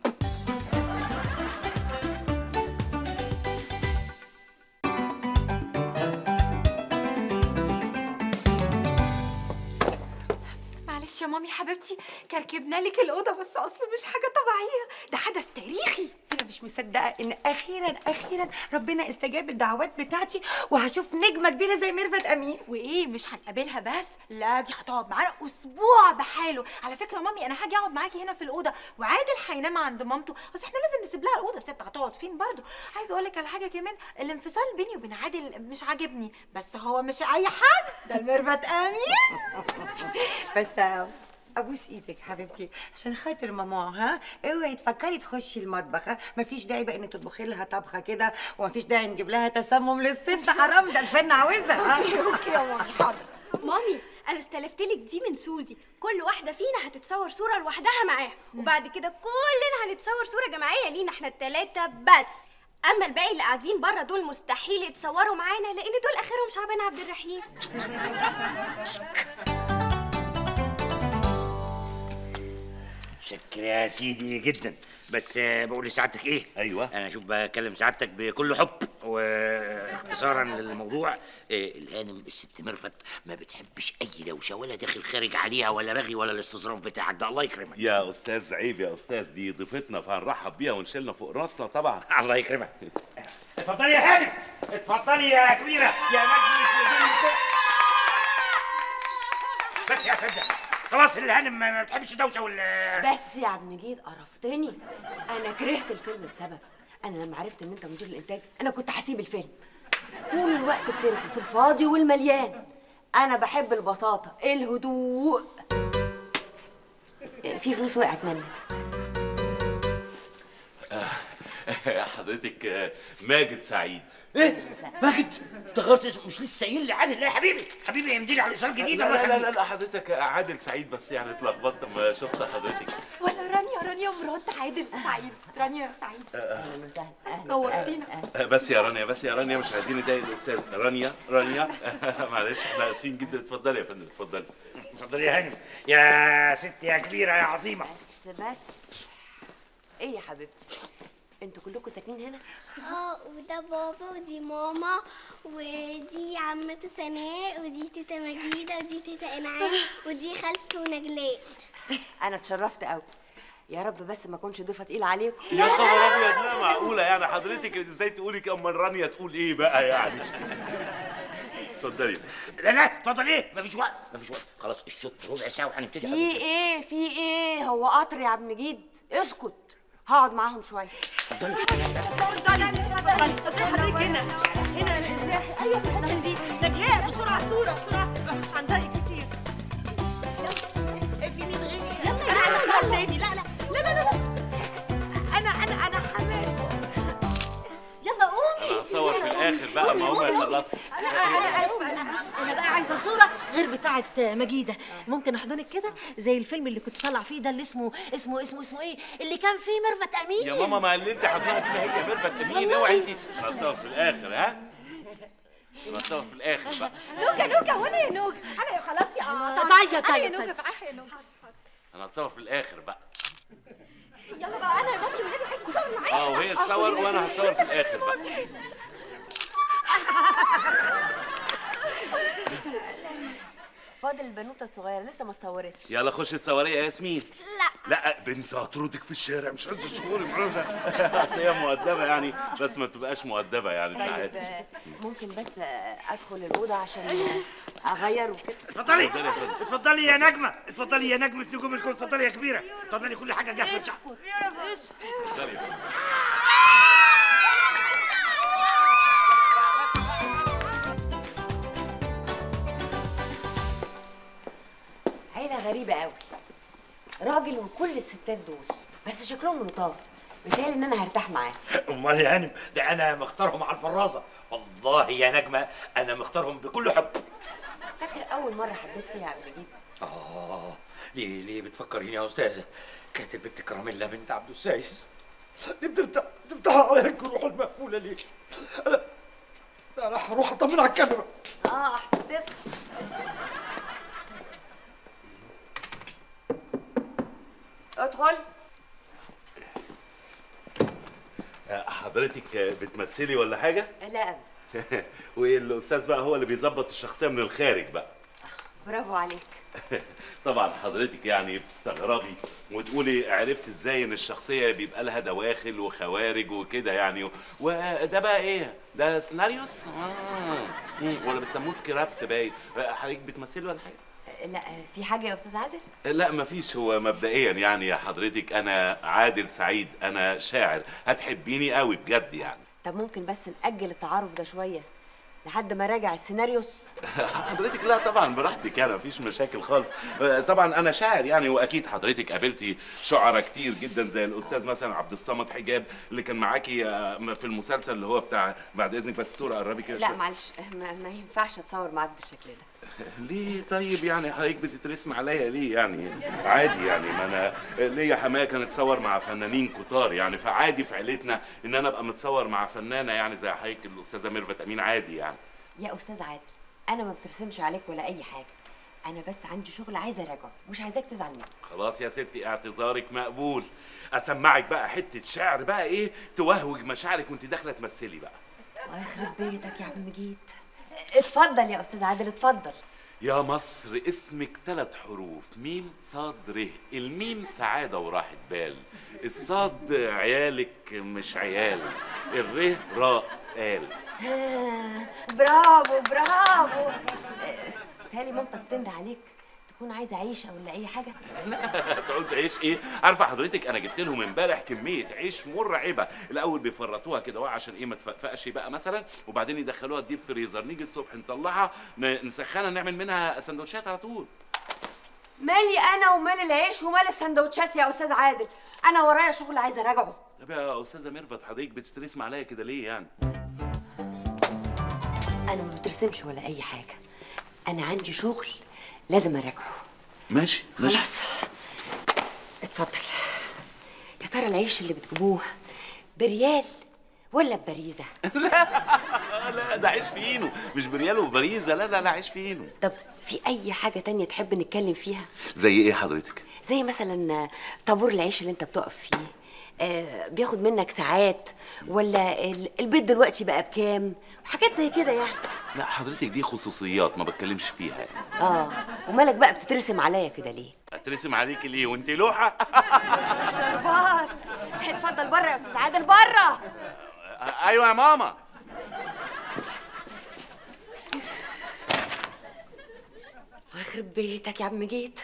معلش يا مامي حبيبتي كركبنا لك الأوضة بس اصل مش حاجة طبيعية. ده حدث تاريخي. أنا مش مصدقة إن أخيرا أخيرا ربنا استجاب الدعوات بتاعتي وهشوف نجمة كبيرة زي ميرفت أمين. وإيه؟ مش هنقابلها بس؟ لا دي هتقعد معانا أسبوع بحاله. على فكرة مامي أنا هاجي أقعد معاكي هنا في الأوضة. وعادل هينام عند مامته. بس إحنا لازم نسيب لها الأوضة الست هتقعد فين برضه؟ عايزة أقول لك على حاجة كمان. الانفصال بيني وبين عادل مش عاجبني. بس هو مش أي حد. ده ميرفت أمين. بس أبوس إيدك حبيبتي. عشان خاطر ماما ها؟ اوعي تفكري تخشي المطبخ ها؟ مفيش داعي بقى ان تطبخي لها طبخة كده ومفيش داعي نجيب لها تسمم للست حرام. ده الفن عاوزها ها؟ okay يا مامي حاضر. مامي أنا استلفت لك دي من سوزي. كل واحدة فينا هتتصور صورة لوحدها معاها. وبعد كده كلنا هنتصور صورة جماعية لينا إحنا التلاتة بس. أما الباقي اللي قاعدين بره دول مستحيل يتصوروا معانا لأن دول آخرهم شعبان عبد الرحيم. شكرا يا سيدي جدا. بس بقول لسعادتك إيه؟ أيوة. أنا شوف بكلم سعادتك بكل حب واختصارا للموضوع. آه، الهانم الست مرفت ما بتحبش أي دوشة ولا داخل خارج عليها ولا رغي ولا الاستظراف بتاعك ده الله يكرمك. يا أستاذ عيب يا أستاذ دي ضيفتنا فهنرحب بيها ونشيلنا فوق راسنا طبعا. الله يكرمك. اتفضلي يا هانم. اتفضلي يا كبيرة. يا نجمة بس يا اساتذه خلاص الهانم ما ما بتحبش الدوشة وال بس يا عبد المجيد قرفتني. أنا كرهت الفيلم بسببك. أنا لما عرفت إن أنت مدير الإنتاج أنا كنت هسيب الفيلم. طول الوقت بترغي في الفاضي والمليان. أنا بحب البساطة الهدوء. في فلوس وقعت منك. حضرتك آه، ماجد سعيد. إيه؟ ماجد انت غيرت اسمه مش لسه قايل لي عادل. لا يا حبيبي حبيبي يا مدير على الايصال جديد لا لا لا, لا, لا حضرتك عادل سعيد بس يعني اتلخبطت لما شفت حضرتك. ولا رانيا رانيا مرات عادل سعيد. رانيا سعيد. أهلا وسهلا. أهلا نورتينا. آه، بس يا رانيا بس يا رانيا مش عايزين نضايق الاستاذ رانيا رانيا. معلش إحنا آسفين جدا. اتفضلي يا فندم اتفضلي. اتفضلي يا هانم. يا ست يا كبيرة يا عظيمة. بس بس. إيه يا حبيبتي؟ أنتوا كلكم ساكنين هنا؟ آه وده بابا ودي ماما ودي عمته سناء ودي تيتا مجيدة ودي تيتا إنعام ودي خالته نجلاء. أنا اتشرفت قوي يا رب بس ما أكونش ضيفة تقيلة عليكم. يا خبر أبيض لا معقولة. يعني حضرتك إزاي تقولي كده؟ أمال رانيا تقول إيه بقى يعني؟ اتفضلي. لا لا اتفضل. إيه؟ مفيش وقت. مفيش وقت. خلاص الشوط ربع ساعة وهنبتدي. في إيه؟ في إيه؟ هو قطر يا عبد المجيد اسكت. هقعد معاهم شوية. حضرتك هنا. هنا إزاي أيوه انتي نجلاء بسرعة صوره بسرعة. مش هنضايق كتير. في مين غيري؟ أنا عايزه سؤال تاني. لا لا. لا لا لا. الآخر بقى ما هم يخلصوا أنا أنا اسفه أنا أنا بقى عايزة صورة غير بتاعه مجيده ممكن أحضنك كده زي الفيلم اللي كنت طالع فيه ده اللي اسمه اسمه اسمه اسمه إيه؟ اللي كان فيه ميرفت أمين. يا ماما ما اللي أنت دي ما هي ميرفت أمين. أوعي انت هتصور في الآخر ها؟ هتصور في الآخر بقى. نوجة نوجة وأنا يا نوجة. أنا خلاص يا آه طيب، أنا طيب، يا. معاها يا نوجة. أنا هتصور في الآخر بقى. يلا بقى أنا يا بابي والنبي عايز تصور معايا. آه وهي تصور وأنا هتصور في الآخر بقى. فاضل البنوتة الصغيرة لسه ما اتصورتش. يلا خش تصوري يا ياسمين. لا. لا بنت هطردك في الشارع مش عايز اشوفك اصل هي مؤدبة يعني بس ما تبقاش مؤدبة يعني ساعات طيب آه، ممكن بس ادخل الأوضة عشان اغير وكده. اتفضلي. اتفضلي يا نجمة. اتفضلي يا نجمة نجوم الكل اتفضلي يا كبيرة. اتفضلي كل حاجة جاهزه اسكت. اتفضلي غريبة قوي. راجل وكل الستات دول بس شكلهم لطاف. متهيألي إن أنا هرتاح معاه أمال يا هانم ده أنا مختارهم على الفرازة. والله يا نجمة أنا مختارهم بكل حب. فاكر أول مرة حبيت فيها قبل كده؟ آه ليه ليه بتفكريني يا أستاذة؟ كانت البنت كراميلا بنت عبد السايس. ليه بتفتح بتفتح عليا الجروح المقفولة ليه؟ أنا أنا هروح أطمن على الكاميرا. آه أحسن تسخن ادخل. حضرتك بتمثلي ولا حاجة؟ لا ابدا. والاستاذ بقى هو اللي بيظبط الشخصية من الخارج بقى؟ برافو عليك. طبعا حضرتك يعني بتستغربي وتقولي عرفت إزاي إن الشخصية بيبقى لها دواخل وخوارج وكده يعني وده بقى إيه؟ ده سيناريوس؟ آه. ولا بتسموه سكريبت باين. حضرتك بتمثلي ولا حاجة؟ لا في حاجة يا أستاذ عادل؟ لا مفيش هو مبدئيا يعني يا حضرتك أنا عادل سعيد أنا شاعر. هتحبيني قوي بجد يعني. طب ممكن بس نأجل التعارف ده شوية لحد ما راجع السيناريوس حضرتك لا طبعا براحتك يعني مفيش مشاكل خالص. آه، طبعا أنا شاعر يعني وأكيد حضرتك قابلتي شعراء كتير جدا زي الأستاذ مثلا عبد الصمد حجاب اللي كان معاكي آه، في المسلسل اللي هو بتاع بعد إذنك بس الصورة قربي كده لا. معلش ما, ما ينفعش أتصور معاك بالشكل ده. ليه طيب يعني حضرتك بتترسم عليا ليه يعني؟ عادي يعني ما أنا ليا حماية كانت تصور مع فنانين كتار يعني فعادي في عيلتنا إن أنا أبقى متصور مع فنانة يعني زي حضرتك الأستاذة ميرفت أمين عادي يعني. يا أستاذ عادل أنا ما بترسمش عليك ولا أي حاجة أنا بس عندي شغل عايزة أراجعه مش عايزاك تزعل مني خلاص يا ستي اعتذارك مقبول. أسمعك بقى حتة شعر بقى إيه توهوج مشاعرك وانت داخلة تمثلي بقى. الله يخرب بيتك يا عم جيت. اتفضل يا أستاذ عادل اتفضل. يا مصر اسمك ثلاث حروف ميم صاد ر الميم سعادة وراحة بال الصاد عيالك مش عيال الره راء قال آه، برافو برافو. آه، تهيألي مامتك تنده عليك. تكون عايزه عيشه ولا أي حاجة. تعوز عيش إيه؟ عارفة حضرتك أنا جبت لهم امبارح كمية عيش مرعبة. الأول بيفرطوها كده بقى عشان إيه ما تفقفقش بقى مثلا وبعدين يدخلوها الديب فريزر. نيجي الصبح نطلعها نسخنها نعمل منها سندوتشات على طول. مالي أنا ومال العيش ومال السندوتشات يا أستاذ عادل؟ أنا ورايا شغل عايزه أراجعه. طب يا أستاذة ميرفت حضرتك بتترسم عليا كده ليه يعني؟ أنا ما بترسمش ولا أي حاجة. أنا عندي شغل لازم أراجعه. ماشي ماشي. خلاص. اتفضل. يا ترى العيش اللي بتجيبوه بريال ولا ببريزه لا ده عيش فينو. مش بريال وبريزه لا لا لا عيش فينو. طب في أي حاجة تانية تحب نتكلم فيها؟ زي إيه حضرتك؟ زي مثلا طابور العيش اللي أنت بتقف فيه. بياخد منك ساعات ولا ال- البيت دلوقتي بقى بكام؟ وحاجات زي كده يعني. لا حضرتك دي خصوصيات ما بتكلمش فيها. يعني آه ومالك بقى بتترسم عليا كده ليه؟ أترسم عليكي ليه؟ وانت لوحة؟ شربات. اتفضل بره يا أستاذ عادل بره. أيوه يا ماما. يخرب بيتك يا عم جيت.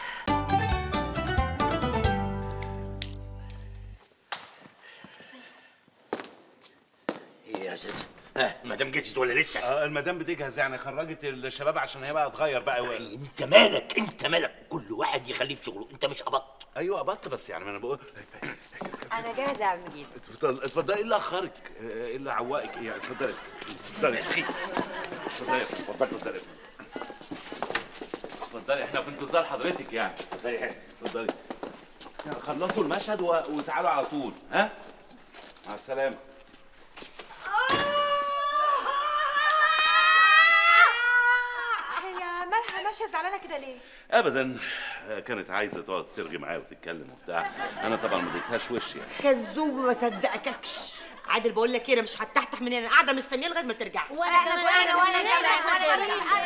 يا أستاذ ها مدام جيتت ولا لسه؟ آه المدام بتجهز يعني خرجت الشباب عشان هي بقى تغير بقى انت مالك؟ انت مالك؟ كل واحد يخليه في شغله. انت مش قبضت. أيوه قبضت بس يعني ما أنا بقول أنا جاهزة يا عم جيت. اتفضل- اتفضلي إيه اللي اخرك آه، إيه اللي عوقك إيه اتفضلي اتفضلي اتفضلي اتفضلي اتفضلي اتفضلي إحنا في انتظار حضرتك يعني. اتفضلي اتفضلي يعني خلصوا المشهد و... وتعالوا على طول. ها؟ مع السلامة. هي مالها ماشية زعلانة كده ليه؟ ابدا. آه، كانت عايزة تقعد ترغي معايا وتتكلم وبتاع. أنا طبعا ما اديتهاش وش يعني. كذوب ما صدقكش عادل بقول لك إيه أنا مش هتحتح من هنا. قاعدة مستنية لغاية ما ترجع. وأنا كمان أنا وأنا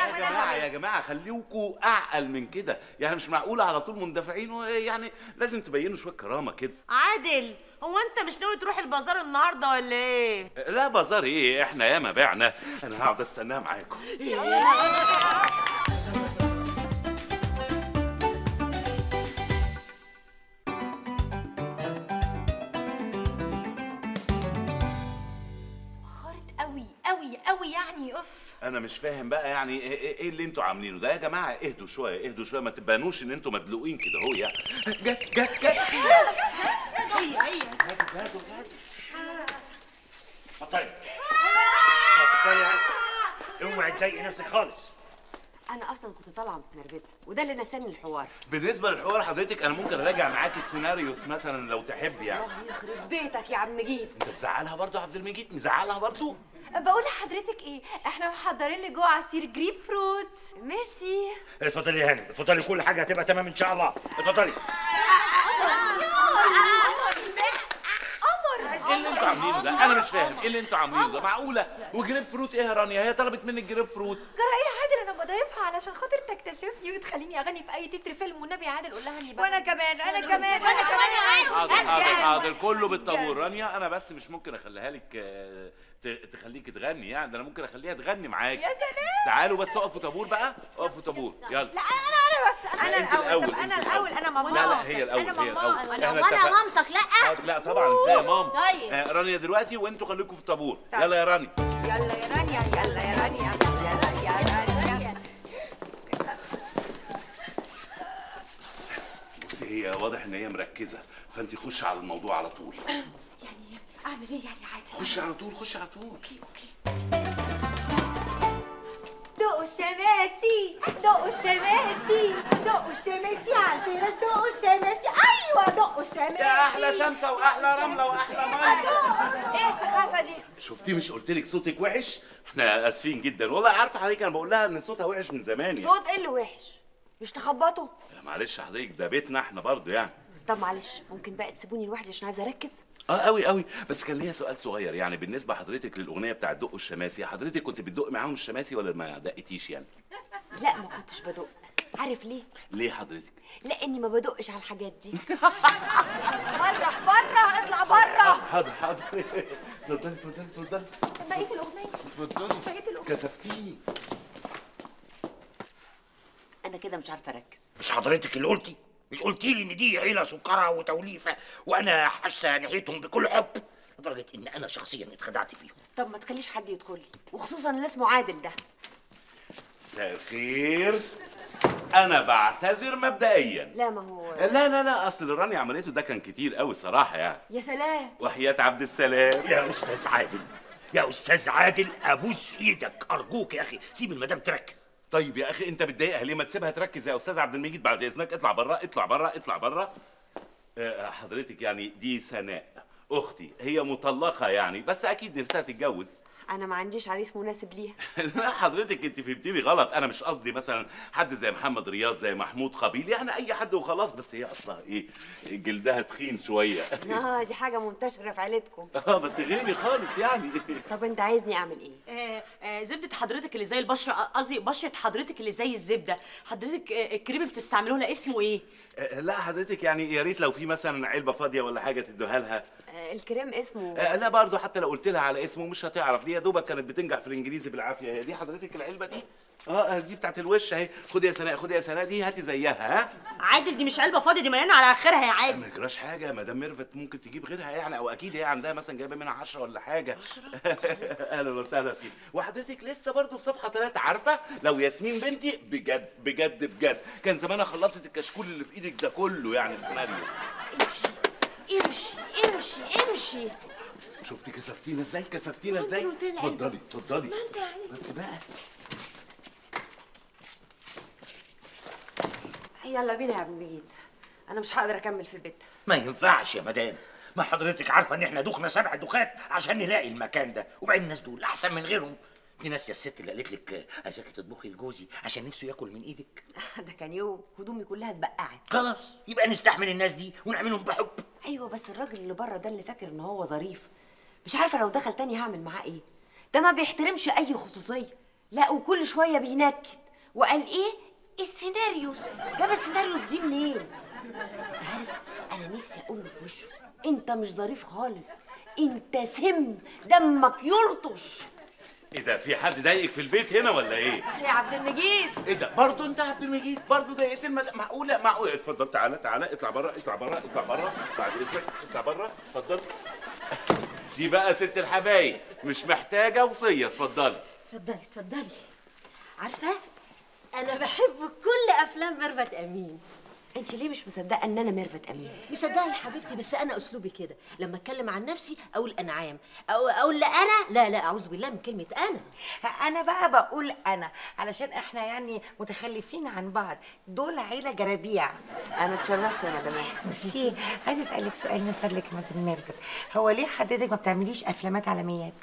يا جماعة يا جماعة. خليكوا أعقل من كده. يعني مش معقول على طول مندفعين يعني لازم تبينوا شوية كرامة كده. عادل هو أنت مش ناوي تروح البازار النهارده ولا إيه؟ لا بازار إيه؟ إحنا ياما بعنا. أنا هقعد أستناها معاكم. أنا مش فاهم بقى يعني إيه, إيه إيه اللي أنتوا عاملينه ده يا جماعة؟ اهدوا شوية اهدوا شوية ما تبانوش إن أنتوا مدلوقين كده هو يعني جت جت جت هي هي اتفضلي اتفضلي يا هاني. اوعي تضايقي نفسك خالص. أنا أصلا كنت طالعة متنرفزة وده اللي نساني الحوار. بالنسبة للحوار حضرتك أنا ممكن أراجع معاكي السيناريوس مثلا لو تحب يعني. الله يخرب بيتك يا عم جيد أنت تزعلها برضو يا عبد المجيد؟ مزعلها برضو بقول لحضرتك إيه إحنا محضرين لي جوه عصير جريب فروت. ميرسي. اتفضلي يا هانم اتفضلي كل حاجة هتبقى تمام إن شاء الله. اتفضلي. إيه اللي أنتوا عاملينه ده؟ أنا مش فاهم. إيه اللي أنتوا عاملينه ده؟ معقولة؟ وجريب فروت إيه يا رانيا؟ هي طلبت منك جريب فروت. جرى إيه؟ يا عادل أنا بضيفها علشان خاطر تكتشفني وتخليني أغني في أي تتر فيلم. والنبي يا عادل قول لها إني وأنا كمان أنا كمان وأنا كمان. حاضر حاضر حاضر. كله بالطابور رانيا أنا بس مش ممكن أخليها لك ت- تخليكي تغني يعني. ده أنا ممكن أخليها تغني معاكي يا سلام! تعالوا بس اقفوا طابور بقى. اقفوا طابور. يلا. لا أنا أنا بس أنا الأول. أنا الأول. أنا ماما لا لا هي الأول أنا هي ماما الأول اتفقنا. مامتك. لا آه، لا طبعا. إزاي يا مام طيب. آه رانيا دلوقتي وانتوا خليكم في الطابور يلا يا رانيا. يلا يا رانيا يلا يا رانيا يلا يا رانيا هي واضح إن هي مركزة. فانت خش على الموضوع على طول. أعمل إيه يعني عادل خش على طول خش على طول. دقوا الشماسي دقوا الشماسي دقوا الشماسي على الفراش دقوا الشماسي. أيوه دقوا الشماسي. يا أحلى شمسة واحلى رملة واحلى مية. إيه السخافة دي؟ شفتي مش قلت لك صوتك وحش؟ إحنا آسفين جدا. والله عارفة حضرتك أنا بقول لها إن صوتها وحش من زمان يعني. صوت إيه اللي وحش؟ مش تخبطوا معلش حضرتك ده بيتنا إحنا برضو يعني. طب معلش ممكن بقى تسيبوني لوحدي عشان عايزة أركز؟ آه قوي قوي بس كان ليا سؤال صغير. يعني بالنسبة حضرتك للأغنية بتاع دق الشماسي حضرتك كنت بتدق معاهم الشماسي ولا ما دقتيش يعني؟ لا ما كنتش بدق. عارف ليه؟ ليه حضرتك؟ لأني ما بدقش على الحاجات دي. بره بره اطلع بره حاضر حاضر. اتفضلي اتفضلي اتفضلي. بقيه الأغنية. اتفضلي. بقيه الأغنية. كسفتيني. أنا كده مش عارفة أركز. مش حضرتك اللي قلتي؟ مش قلتي لي إن دي عيلة سكرة وتوليفة وأنا حاسة ناحيتهم بكل حب؟ لدرجة إن أنا شخصيا اتخدعت فيهم. طب ما تخليش حد يدخل لي وخصوصا اللي اسمه عادل ده. مساء الخير. أنا بعتذر مبدئيا. لا ما هو لا لا لا أصل اللي راني عملته ده كان كتير قوي الصراحه يعني. يا سلام. وحياة عبد السلام. يا أستاذ عادل يا أستاذ عادل أبوس إيدك أرجوك يا أخي سيب المدام تركز. طيب يا أخي أنت بتضايقها ليه ما تسيبها تركز يا أستاذ عبد المجيد بعد إذنك. اطلع بره اطلع بره اطلع بره آه، حضرتك يعني دي سناء أختي هي مطلقة يعني بس أكيد نفسها تتجوز. أنا ما عنديش عريس مناسب ليها. لا حضرتك أنت فهمتيني غلط. أنا مش قصدي مثلا حد زي محمد رياض زي محمود قبيل يعني أي حد وخلاص بس هي أصلا إيه جلدها تخين شوية. آه دي حاجة منتشرة في عيلتكم. آه بس غيري خالص يعني. طب أنت عايزني أعمل إيه؟ آه آه زبدة حضرتك اللي زي البشرة قصدي بشرة حضرتك اللي زي الزبدة. حضرتك آه الكريم بتستعملوه اسمه إيه؟ آه، لا حضرتك يعني يا ريت لو في مثلا علبة فاضية ولا حاجة تدوها لها. آه الكريم اسمه آه، لا برضه حتى لو قلت لها على اسمه مش هتعرف. دي يا دوبك كانت بتنجح في الإنجليزي بالعافية. هي دي حضرتك العلبة دي؟ آه دي بتاعت الوش اهي. خدي يا سناء خدي يا سناء دي هاتي زيها ها؟ عادل دي مش علبة فاضية دي مليانة على آخرها يا عادل. ما يجراش حاجة مدام ميرفت ممكن تجيب غيرها يعني أو أكيد هي عندها مثلا جايبة منها 10 ولا حاجة. 10 أهلا وسهلا فيك. وحضرتك لسه برضه في صفحة ثلاثة عارفة؟ لو ياسمين بنتي بجد بجد بجد. كان زمانها خلصت الكشكول اللي في إيدك ده كله يعني سيناريو امشي امشي امشي امشي. شفتي كسفتينا إزاي؟ كسفتينا إزاي. اتفضلي اتفضلي. ما أنت عايز. بس بقى يلا بينا يا ابن مجيد أنا مش هقدر أكمل في البيت. ما ينفعش يا مدام. ما حضرتك عارفة إن إحنا دخنا سبع دخات عشان نلاقي المكان ده. وبعدين الناس دول أحسن من غيرهم. دي ناس يا الست اللي قالت لك عايزاكي تطبخي لجوزي عشان نفسه ياكل من إيدك. ده كان يوم هدومي كلها اتبقعت. خلاص يبقى نستحمل الناس دي ونعملهم بحب. أيوه بس الراجل اللي بره ده اللي فاكر إن هو ظريف. مش عارفة لو دخل تاني هعمل معاه إيه. ده ما بيحترمش أي خصوصية. لا وكل شوية بينكد وقال إيه؟ السيناريوس جاب السيناريوس دي منين؟ عارف أنا نفسي أقول له في وشه. أنت مش ظريف خالص. أنت سم دمك يلطش. إيه ده في حد ضايقك في البيت هنا ولا إيه؟ يا عبد المجيد. إيه ده برضه أنت يا عبد المجيد؟ برضه ضايقت المد... معقولة؟ معقولة؟ اتفضل تعالى تعالى اطلع بره اطلع بره اطلع بره بعد إذنك اطلع بره اتفضل. دي بقى ست الحبايب. مش محتاجة وصية اتفضلي اتفضلي اتفضلي. عارفة أنا بحب كل أفلام ميرفت أمين. أنت ليه مش مصدقة إن أنا ميرفت أمين؟ مصدقة يا حبيبتي بس أنا أسلوبي كده. لما أتكلم عن نفسي أقول انعام أو أقول لا أنا؟ لا لا أعوذ بالله من كلمة أنا. أنا بقى بقول أنا علشان إحنا يعني متخلفين عن بعض. دول عيلة جرابيع. أنا اتشرفت يا مدام. بصي عايزة أسألك سؤال من فضلك يا مدام ميرفت. هو ليه حضرتك ما بتعمليش أفلامات عالميات؟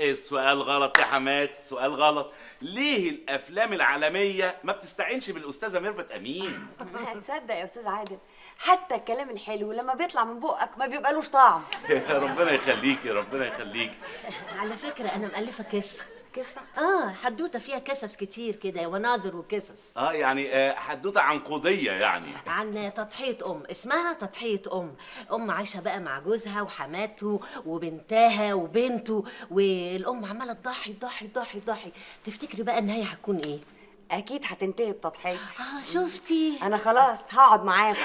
السؤال غلط يا حماتي السؤال غلط. ليه الأفلام العالمية ما بتستعينش بالأستاذة ميرفت أمين؟ هتصدق يا أستاذ عادل حتى الكلام الحلو لما بيطلع من بقك ما بيبقالوش طعم. ربنا يخليكي ربنا يخليكي على فكرة أنا مؤلفه قصة. قصه آه حدوتة فيها قصص كتير كده وناظر وقصص آه يعني آه، حدوتة عنقودية يعني. عن تضحية أم اسمها تضحية أم. أم عايشة بقى مع جوزها وحماته وبنتها وبنته والأم عمالة تضحي تضحي تضحي تضحي. تفتكري بقى النهاية هتكون إيه؟ أكيد هتنتهي بتضحيه آه شفتي. أنا خلاص هقعد معاكم.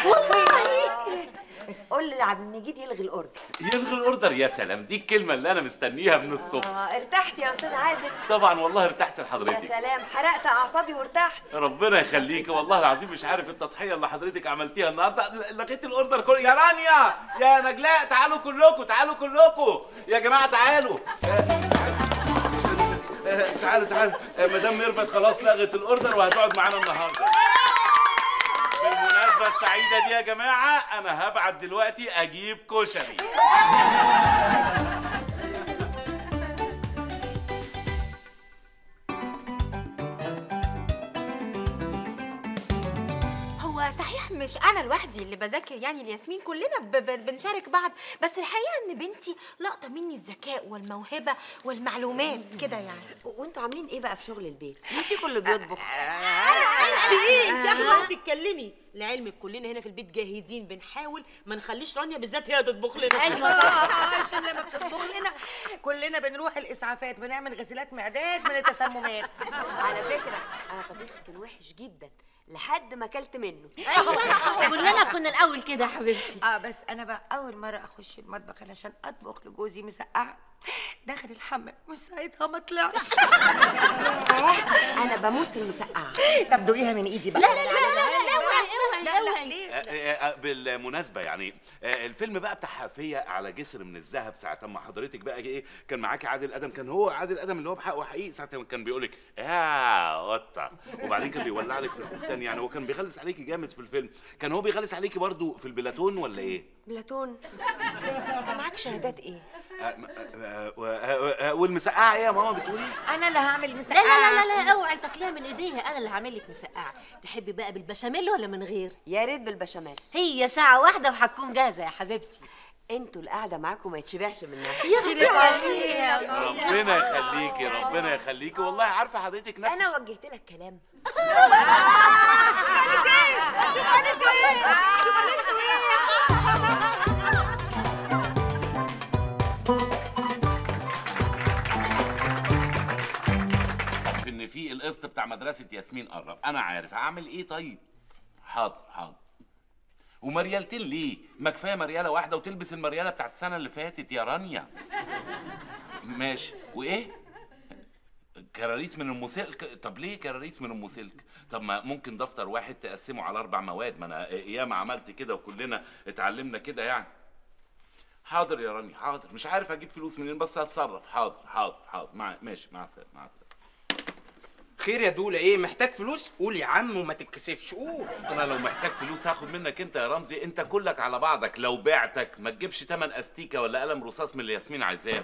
قول لي عبد المجيد يلغي الأوردر. يلغي الأوردر؟ يا سلام دي الكلمة اللي أنا مستنيها من الصبح. آه ارتحت يا أستاذ عادل. طبعا والله ارتحت يا لحضرتك سلام حرقت أعصابي وارتحت. ربنا يخليك والله العظيم مش عارف التضحيه اللي حضرتك عملتيها النهارده. ل- لغيت الأوردر كله يا رانيا يا نجلاء تعالوا كلكم تعالوا كلكم. يا جماعة تعالوا. تعالوا تعالوا. مدام ميرفت خلاص لغت الأوردر وهتقعد معانا النهارده. بالمناسبه السعيدة دي يا جماعة. أنا هبعت دلوقتي أجيب كشري. هو صحيح مش أنا لوحدي اللي بذاكر يعني الياسمين كلنا بنشارك بعض. بس الحقيقة إن بنتي لقطة مني الذكاء والموهبة والمعلومات كده يعني. وانتوا عاملين إيه بقى في شغل البيت؟ مين فيكم اللي بيطبخ؟ انت إيه انت اخر واحدة تتكلمي لعلمك كلنا هنا في البيت جاهدين بنحاول ما نخليش رانيا بالذات هي تطبخ لنا. أيوة صح. عشان لما بتطبخ لنا كلنا بنروح الإسعافات بنعمل غسيلات معدات من التسممات. على فكرة أنا طبيخي كان وحش جدا. لحد ما أكلت منه. كلنا كنا الأول كده يا حبيبتي. آه بس أنا بقى أول مرة أخش المطبخ علشان أطبخ لجوزي مسقعة. داخل الحمام من ساعتها ما طلعش. أنا بموت في المسقعة. طب دوقيها من إيدي بقى. لا لا لا لا لا اوعي اوعي اوعي آه، آه، آه، بالمناسبة يعني الفيلم بقى بتاع حافية على جسر من الذهب ساعة ما حضرتك بقى إيه كان معاكي عادل أدم كان هو عادل أدم اللي هو بحقه حقيقي ساعة ما كان بيقول لك يا قطة. وبعدين كان بيولع لك في الفستان يعني هو كان بيغلس عليكي جامد في الفيلم. كان هو بيغلس عليكي برضو في البلاتون ولا إيه؟ بلاتون. انت معاك شهادات إيه؟ والمسقعة إيه يا ماما بتقولي؟ أنا اللي هعمل مسقعة. لا لا لا لا أوعي تاكليها من إيديها. أنا اللي هعمل لك مسقعة. تحبي بقى بالبشاميل ولا من غير؟ يا ريت بالبشاميل. هي ساعة واحدة وهتكون جاهزة يا حبيبتي. أنتوا القعدة معاكم ما يتشبعش منها. يا أختي ربنا يخليكي ربنا يخليكي. والله عارفة حضرتك نفس أنا وجهت لك كلام. في القسط بتاع مدرسة ياسمين قرب. أنا عارف. هعمل إيه طيب؟ حاضر حاضر. ومريالتين ليه؟ ما كفاية مريالة واحدة وتلبس المريالة بتاع السنة اللي فاتت يا رانيا. ماشي. وايه؟ كراريس من ام سلك. طب ليه كراريس من ام سلك؟ طب ما ممكن دفتر واحد تقسمه على أربع مواد. ما أنا ياما عملت كده وكلنا اتعلمنا كده يعني. حاضر يا رانيا حاضر. مش عارف أجيب فلوس منين بس هتصرف. حاضر حاضر حاضر. مع ماشي مع السلامة مع السلامة. خير يا دولة. إيه محتاج فلوس؟ قول يا عم وما تتكسفش. قول. أنا لو محتاج فلوس هاخد منك أنت يا رمزي. أنت كلك على بعضك. لو بعتك ما تجيبش تمن أستيكة ولا قلم رصاص من اللي ياسمين عايزاهم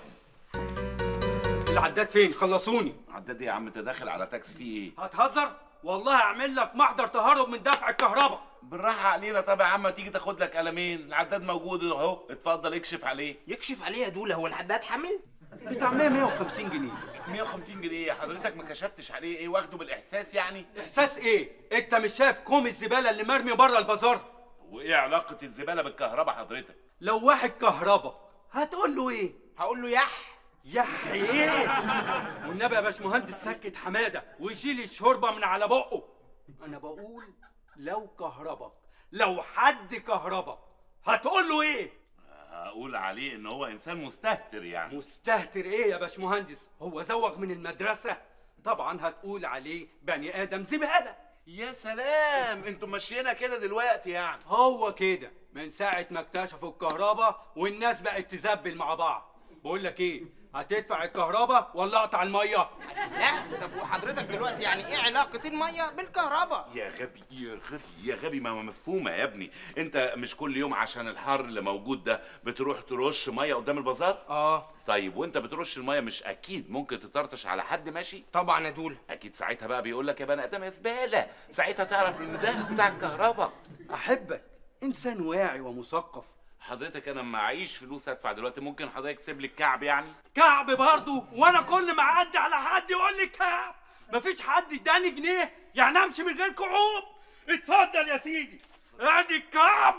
العداد فين؟ خلصوني. عداد إيه يا عم؟ أنت داخل على تاكسي في إيه؟ هتهزر؟ والله هعمل لك محضر تهرب من دفع الكهرباء. بالراحة علينا. طب يا عم تيجي تاخد لك قلمين. العداد موجود أهو. اتفضل اكشف عليه. يكشف عليه يا دولة. هو العداد حامل؟ بتاع 100 150 جنيه. 150 جنيه. حضرتك ما كشفتش عليه إيه؟ واخده بالإحساس يعني؟ إحساس إيه؟ أنت مش شايف كوم الزبالة اللي مرمي بره البازار؟ وإيه علاقة الزبالة بالكهرباء حضرتك؟ لو واحد كهربا هتقول له إيه؟ هقول له يح. يح إيه؟ والنبي يا باشمهندس سكت حمادة ويشيل الشوربة من على بقه. أنا بقول لو كهربا لو حد كهربا هتقول له إيه؟ هقول عليه إن هو إنسان مستهتر يعني. مستهتر إيه يا باشمهندس؟ هو زوغ من المدرسة. طبعا هتقول عليه بني آدم زبالة. يا سلام! أنتوا ماشيينها كده دلوقتي يعني. هو كده. من ساعة ما اكتشفوا الكهرباء والناس بقت تزبل مع بعض. بقول لك إيه؟ هتدفع الكهرباء ولا اقطع المية. لا طب وحضرتك دلوقتي يعني إيه علاقة المية بالكهرباء؟ يا غبي يا غبي يا غبي ما هو مفهومة يا ابني. انت مش كل يوم عشان الحر اللي موجود ده بتروح ترش مية قدام البازار؟ آه. طيب وانت بترش المية مش أكيد ممكن تطرطش على حد ماشي؟ طبعا يا دول. أكيد ساعتها بقى بيقول لك يا بني آدم يا زباله ساعتها تعرف إن ده بتاع الكهرباء. أحبك إنسان واعي ومثقف. حضرتك أنا معيش فلوس ادفع دلوقتي ممكن حضرتك تسيب لي الكعب يعني؟ كعب برضه وأنا كل ما اعدي على حد يقول لي كعب. مفيش حد اداني جنيه يعني امشي من غير كعوب. اتفضل يا سيدي. ادي الكعب.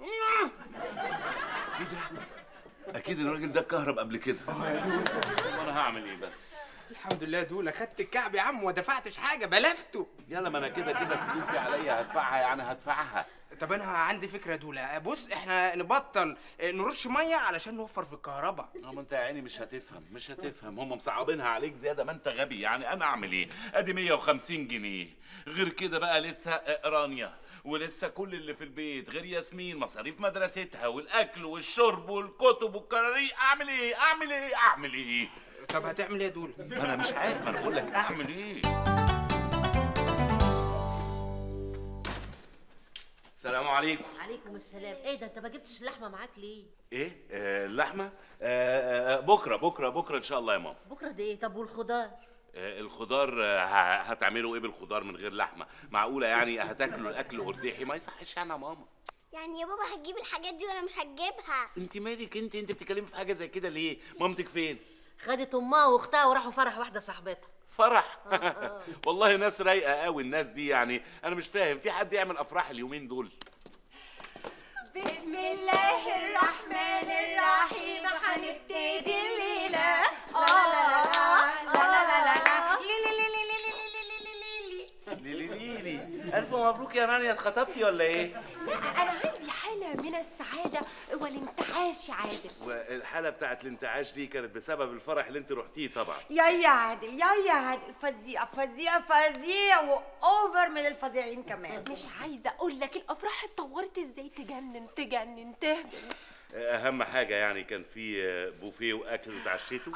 إيه ده؟ أكيد الراجل ده اتكهرب قبل كده. وأنا هعمل إيه بس؟ الحمد لله دول أخدت الكعب يا عم وما دفعتش حاجة بلفته. يلا ما أنا كده كده الفلوس دي عليا هدفعها يعني هدفعها. طب أنا عندي فكرة دولا بص إحنا نبطل نرش مية علشان نوفر في الكهرباء. آه ما أنت يا عيني مش هتفهم مش هتفهم. هم مصعبينها عليك زيادة ما أنت غبي. يعني أنا أعمل إيه؟ أدي 150 جنيه. غير كده بقى لسه رانيا ولسه كل اللي في البيت غير ياسمين مصاريف مدرستها والأكل والشرب والكتب والكراريق أعمل إيه؟ أعمل إيه؟ أعمل إيه؟ طب هتعمل إيه يا دولا ما أنا مش عارف ما أنا بقول لك أعمل إيه؟ السلام عليكم. عليكم السلام. إيه ده أنت ما جبتش اللحمة معاك ليه؟ إيه؟ آه اللحمة؟ آه آه بكرة بكرة بكرة إن شاء الله يا ماما. بكرة دي إيه؟ طب والخضار؟ آه الخضار آه ه- هتعملوا إيه بالخضار من غير لحمة؟ معقولة يعني هتاكلوا الاكل هرديحي ما يصحش يعني يا ماما. يعني يا بابا هتجيب الحاجات دي ولا مش هتجيبها. أنت مالك أنت؟ أنت بتتكلمي في حاجة زي كده ليه؟ مامتك فين؟ خدت أمها وأختها وراحوا فرح واحدة صاحبتها. فرح؟ والله ناس رايقة قوي الناس دي يعني. أنا مش فاهم في حد يعمل أفراح اليومين دول؟ بسم الله الرحمن الرحيم. هنبتدي لا لا لا ألف مبروك يا رانيا اتخطبتي ولا إيه؟ أنا عندي حالة من السعادة والانتعاش يا عادل. والحالة بتاعت الانتعاش دي كانت بسبب الفرح اللي انت رحتيه طبعا. يا يا عادل يا يا عادل فظيع فظيع فظيع وأوفر من الفظيعين كمان. مش عايزة أقول لك الأفراح اتطورت إزاي؟ تجنن تجنن تهبل. أهم حاجة يعني كان في بوفيه وأكل وتعشيتوا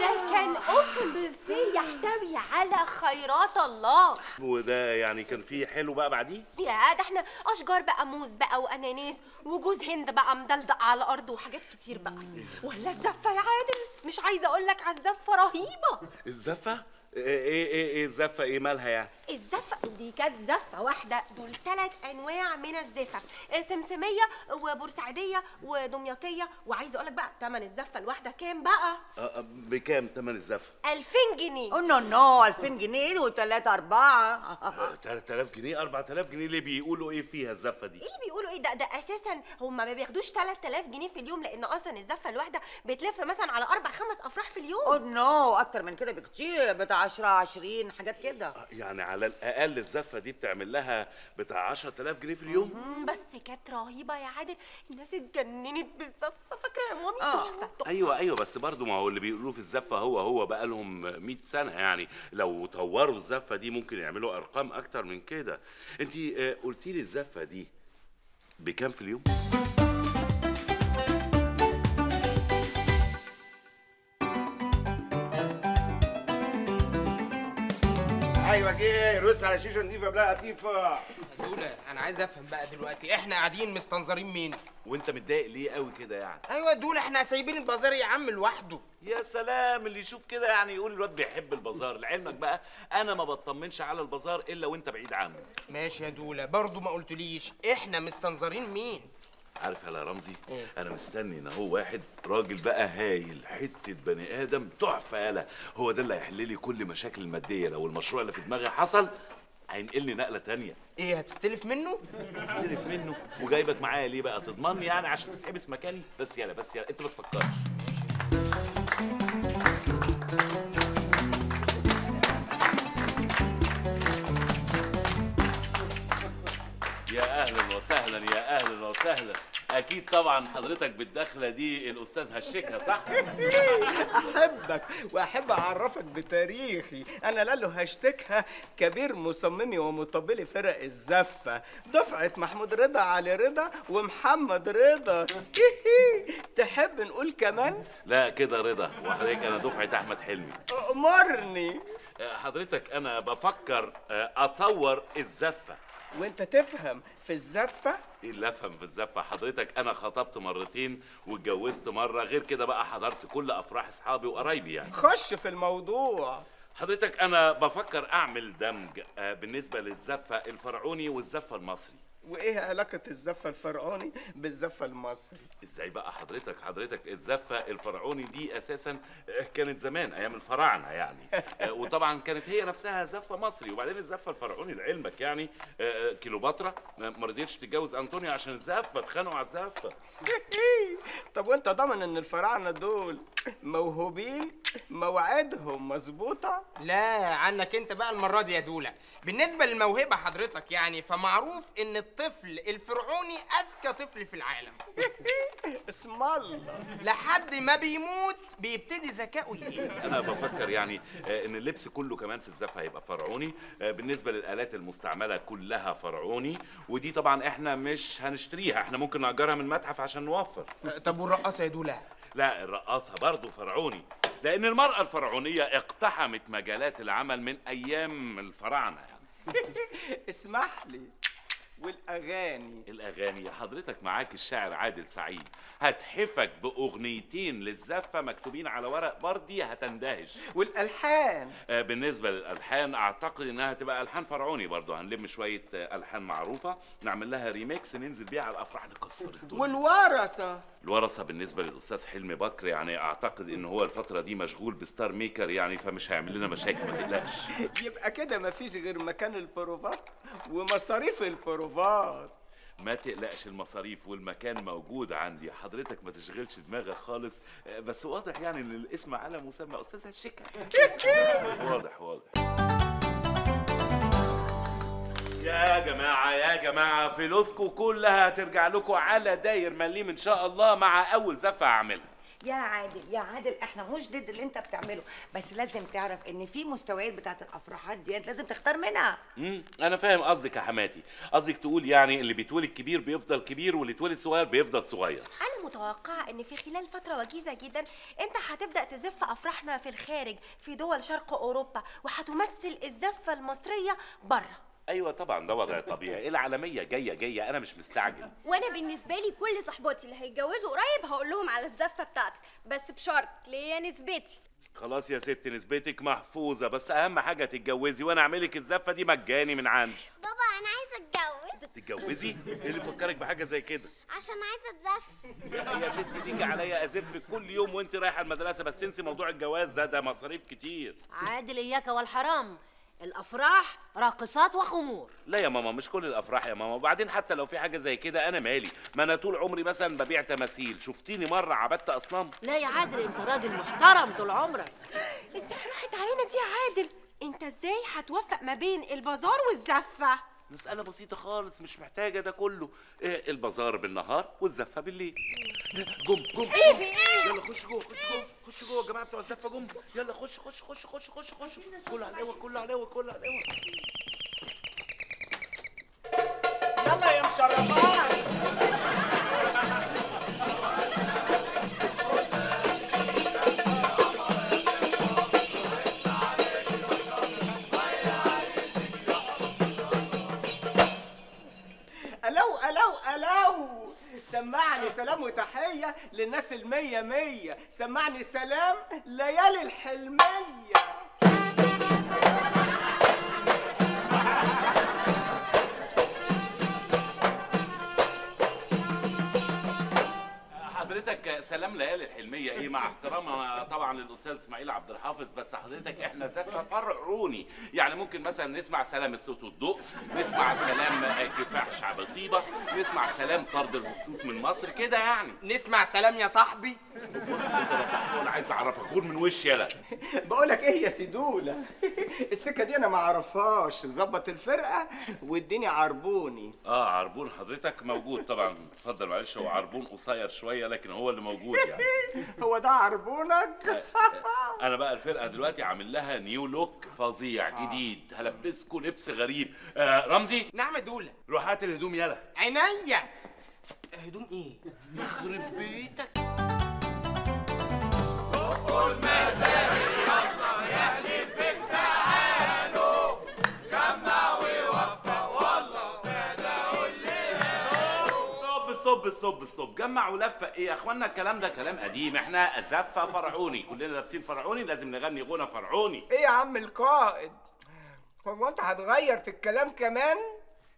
ده كان أوبن بوفيه يحتوي على خيرات الله. وده يعني كان في حلو بقى بعديه؟ يا ده إحنا أشجار بقى موز بقى وأناناس وجوز هند بقى مدلدق على الأرض وحاجات كتير بقى. ولا الزفة يا عادل؟ مش عايزة أقول لك على الزفة رهيبة. الزفة؟ إيه إيه إيه الزفة؟ إيه مالها يعني؟ الزفة دي كانت زفة واحدة. دول ثلاث أنواع من الزفف سمسميه وبورسعيدية ودمياطية. وعايزة أقول لك بقى ثمن الزفة الواحدة كام بقى؟ آه، آه، بكام تمن الزفة؟ 2000 جنيه. أو نو نو 2000 جنيه وثلاثة أربعة. آه، 3000 جنيه 4000 جنيه. ليه بيقولوا إيه فيها الزفة دي؟ إيه اللي بيقولوا إيه؟ ده ده أساسا هم ما بياخدوش 3000 جنيه في اليوم لأن أصلا الزفة الواحدة بتلف مثلا على أربع خمس أفراح في اليوم. أو نو أكتر من كده بكتير. بتاع 10 20 حاجات كده. يعني على الأقل الزفة دي بتعمل لها بتاع 10000 جنيه في اليوم؟ مم، بس كانت رهيبة يا عادل. الناس اتجننت بالزفة. فاكرة يا مامي؟ تحفة تحفة. أيوه أيوه بس برضو ما هو اللي بيقولوه في الزفة هو هو بقى لهم 100 سنة يعني. لو طوروا الزفة دي ممكن يعملوا أرقام أكتر من كده. انت قلتي لي الزفة دي بكام في اليوم؟ رص على شيشة نضيفة بلا لطيفة. دولا أنا عايز أفهم بقى دلوقتي إحنا قاعدين مستنظرين مين؟ وأنت متضايق ليه قوي كده يعني؟ أيوه دول إحنا سايبين البازار يا عم لوحده. يا سلام اللي يشوف كده يعني يقول الواد بيحب البازار. لعلمك بقى أنا ما بطمنش على البازار إلا وأنت بعيد عنه. ماشي يا دولا برضو ما قلتليش إحنا مستنظرين مين؟ عارف يا رمزي؟ أنا مستني إن هو واحد راجل بقى هايل حتة بني آدم تحفة يالا. هو ده اللي هيحل لي كل مشاكل المادية. لو المشروع اللي في دماغي حصل هينقلني نقلة تانية. إيه هتستلف منه؟ استلف منه. وجايبك معايا ليه بقى؟ تضمني يعني؟ عشان تتحبس مكاني. بس يلا بس يلا أنت ما تفكرش. وسهلا يا أهلا وسهلا. أكيد طبعا حضرتك بالدخلة دي الأستاذ هشكها صح؟ أحبك وأحب أعرفك بتاريخي. أنا لالو هشتكها كبير مصممي ومطبلي فرق الزفة. دفعة محمود رضا علي رضا ومحمد رضا. تحب نقول كمان؟ لا كده رضا وحضرتك أنا دفعة أحمد حلمي. أمرني. آه، حضرتك أنا بفكر آه، أطور الزفة. وانت تفهم في الزفة. إيه اللي أفهم في الزفة؟ حضرتك أنا خطبت مرتين واتجوزت مرة غير كده بقى حضرت كل أفراح أصحابي وقرايبي يعني. خش في الموضوع. حضرتك أنا بفكر أعمل دمج آه، بالنسبة للزفة الفرعوني والزفة المصري. وإيه علاقة الزفة الفرعوني بالزفة المصري؟ إزاي بقى حضرتك حضرتك الزفة الفرعوني دي أساسا آه، كانت زمان أيام الفراعنة يعني. آه، وطبعا كانت هي نفسها زفة مصري. وبعدين الزفة الفرعوني لعلمك يعني آه، كيلوباترا ما رضيتش تتجوز انطونيا عشان الزفة اتخانقوا على الزفة. طب وانت ضامن ان الفراعنة دول موهوبين؟ مواعيدهم مظبوطة؟ لا عنك انت بقى المرة دي يا دولة. بالنسبة للموهبة حضرتك يعني فمعروف ان الطفل الفرعوني أذكى طفل في العالم. اسم الله. لحد ما بيموت بيبتدي ذكائه يقل. أنا بفكر يعني آه، إن اللبس كله كمان في الزفة هيبقى فرعوني. آه، بالنسبة للآلات المستعملة كلها فرعوني. ودي طبعا إحنا مش هنشتريها. إحنا ممكن نأجرها من متحف عشان نوفر. طب والرقاصة يا دوله لا الرقاصة برضه فرعوني لأن المرأة الفرعونية اقتحمت مجالات العمل من أيام الفراعنة. يعني اسمح لي. والأغاني. الأغاني. حضرتك معاك الشاعر عادل سعيد. هيتحفك بأغنيتين للزفة مكتوبين على ورق بردي هتندهش. والألحان. آه، بالنسبة للألحان أعتقد إنها تبقى ألحان فرعوني برضه هنلم شوية آه، ألحان معروفة نعمل لها ريميكس ننزل بيها على الافراح نكسر الدنيا والورثة. الورثة بالنسبة للأستاذ حلمي بكر يعني أعتقد إن هو الفترة دي مشغول ب Star Maker يعني فمش هيعمل لنا مشاكل ما تقلقش. يبقى كده مفيش غير مكان البروفات ومصاريف البروفات ما تقلقش المصاريف والمكان موجود عندي. حضرتك ما تشغلش دماغك خالص. آه، بس واضح يعني إن الاسم على مسمى أستاذ الشكا واضح واضح. يا جماعة يا جماعة فلوسكم كلها هترجع لكم على داير مليم إن شاء الله مع أول زفة هعملها يا عادل يا عادل إحنا مش ضد اللي انت بتعمله. بس لازم تعرف ان في مستويات بتاعت الافراحات دي لازم تختار منها. امم أنا فاهم قصدك يا حماتي. قصدك تقول يعني اللي بيتولد كبير بيفضل كبير واللي يتولد صغير بيفضل صغير. أنا متوقعة ان في خلال فترة وجيزة جدا انت هتبدأ تزف افراحنا في الخارج في دول شرق اوروبا وهتمثل الزفة المصرية بره أيوه طبعا ده وضع طبيعي. العالمية جاية جاية. أنا مش مستعجل. وأنا بالنسبة لي كل صحباتي اللي هيتجوزوا قريب هقول لهم على الزفة بتاعتك بس بشرط ليا نسبتي. خلاص يا ست نسبتك محفوظة. بس أهم حاجة تتجوزي وأنا أعملك الزفة دي مجاني من عندي. بابا أنا عايزة أتجوز. تتجوزي؟ إيه اللي فكرك بحاجة زي كده؟ عشان عايزة اتزف يا ست تيجي عليا أزف كل يوم وأنت رايحة المدرسة بس انسي موضوع الجواز ده ده مصاريف كتير. عادل إياك والحرام. الأفراح راقصات وخمور. لا يا ماما مش كل الأفراح يا ماما. وبعدين حتى لو في حاجة زي كده أنا مالي. ما أنا طول عمري مثلا ببيع تماثيل. شفتيني مرة عبدت أصنام؟ لا يا عادل أنت راجل محترم طول عمرك. إزاي راحت علينا دي يا عادل. أنت إزاي هتوفق ما بين البازار والزفة؟ مسألة بسيطة خالص مش محتاجة ده كله. إيه البازار بالنهار والزفة بالليل. جم جم في إيه؟ يلا خش جوه خش جوه خش جوه. يا جماعة بتوع الزفة جم. يلا خش خش خش خش خش خش. كله على القوة كله على القوة كله على القوة يلا يا مشرفات. سمعني سلام وتحية للناس المية مية. سمعني سلام ليالي الحلمية. سلام ليالي الحلمية. إيه مع احترامنا طبعا للأستاذ إسماعيل عبد الحافظ بس حضرتك إحنا زفه فرعوني يعني ممكن مثلا نسمع سلام الصوت والضوء نسمع سلام كفاح شعب طيبة نسمع سلام طرد الهصوص من مصر كده يعني. نسمع سلام يا صاحبي. بص انت يا صاحبي ولا عايز أعرفك. غور من وشي يلا بقول لك إيه يا سيدولة؟ السكة دي أنا ما أعرفهاش. ظبط الفرقة واديني عربوني. آه عربون حضرتك موجود طبعا. اتفضل معلش هو عربون قصير شوية لكن هو اللي موجود يعني. هو ده عربونك؟ أنا بقى الفرقة دلوقتي عامل لها نيو لوك فظيع جديد هلبسكوا لبس غريب. آه رمزي؟ نعم يا دولة. روح هات الهدوم يلا. عينيا. هدوم إيه؟ يخرب بيتك. stop stop جمع ولفق إيه يا إخوانا؟ الكلام ده كلام قديم. إحنا زفه فرعوني. كلنا لابسين فرعوني. لازم نغني غنى فرعوني. إيه يا عم القائد؟ هو انت هتغير في الكلام كمان؟